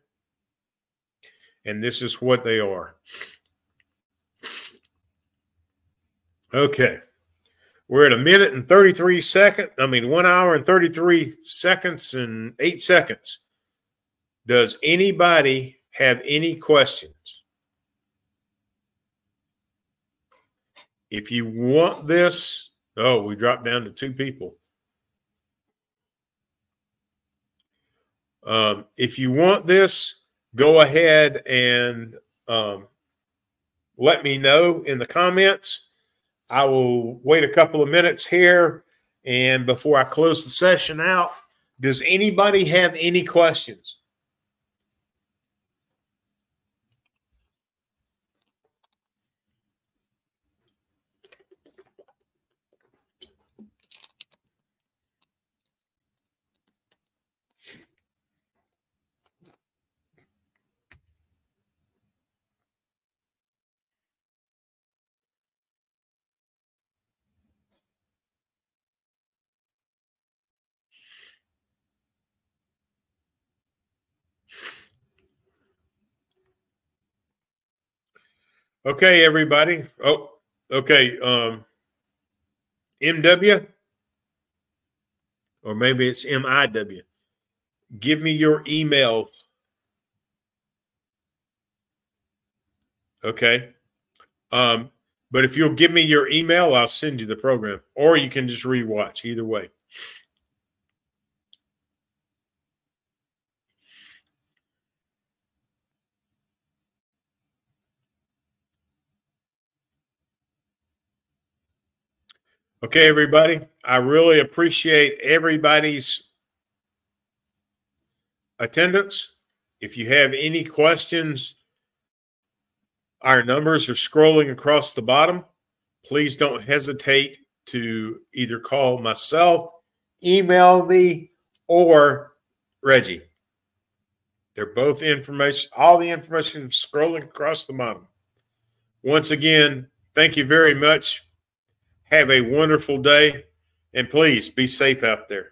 And this is what they are. Okay. We're at a minute and 33 seconds. I mean, one hour and 33 seconds and eight seconds. Does anybody have any questions? If you want this, oh, we dropped down to two people. Um, if you want this, go ahead and um, let me know in the comments. I will wait a couple of minutes here. And before I close the session out, does anybody have any questions? Okay, everybody. Oh, okay. Um, MW, or maybe it's MIW. Give me your email. Okay. Um, but if you'll give me your email, I'll send you the program, or you can just rewatch. Either way. Okay, everybody. I really appreciate everybody's attendance. If you have any questions, our numbers are scrolling across the bottom. Please don't hesitate to either call myself, email me, or Reggie. They're both information, all the information is scrolling across the bottom. Once again, thank you very much. Have a wonderful day, and please be safe out there.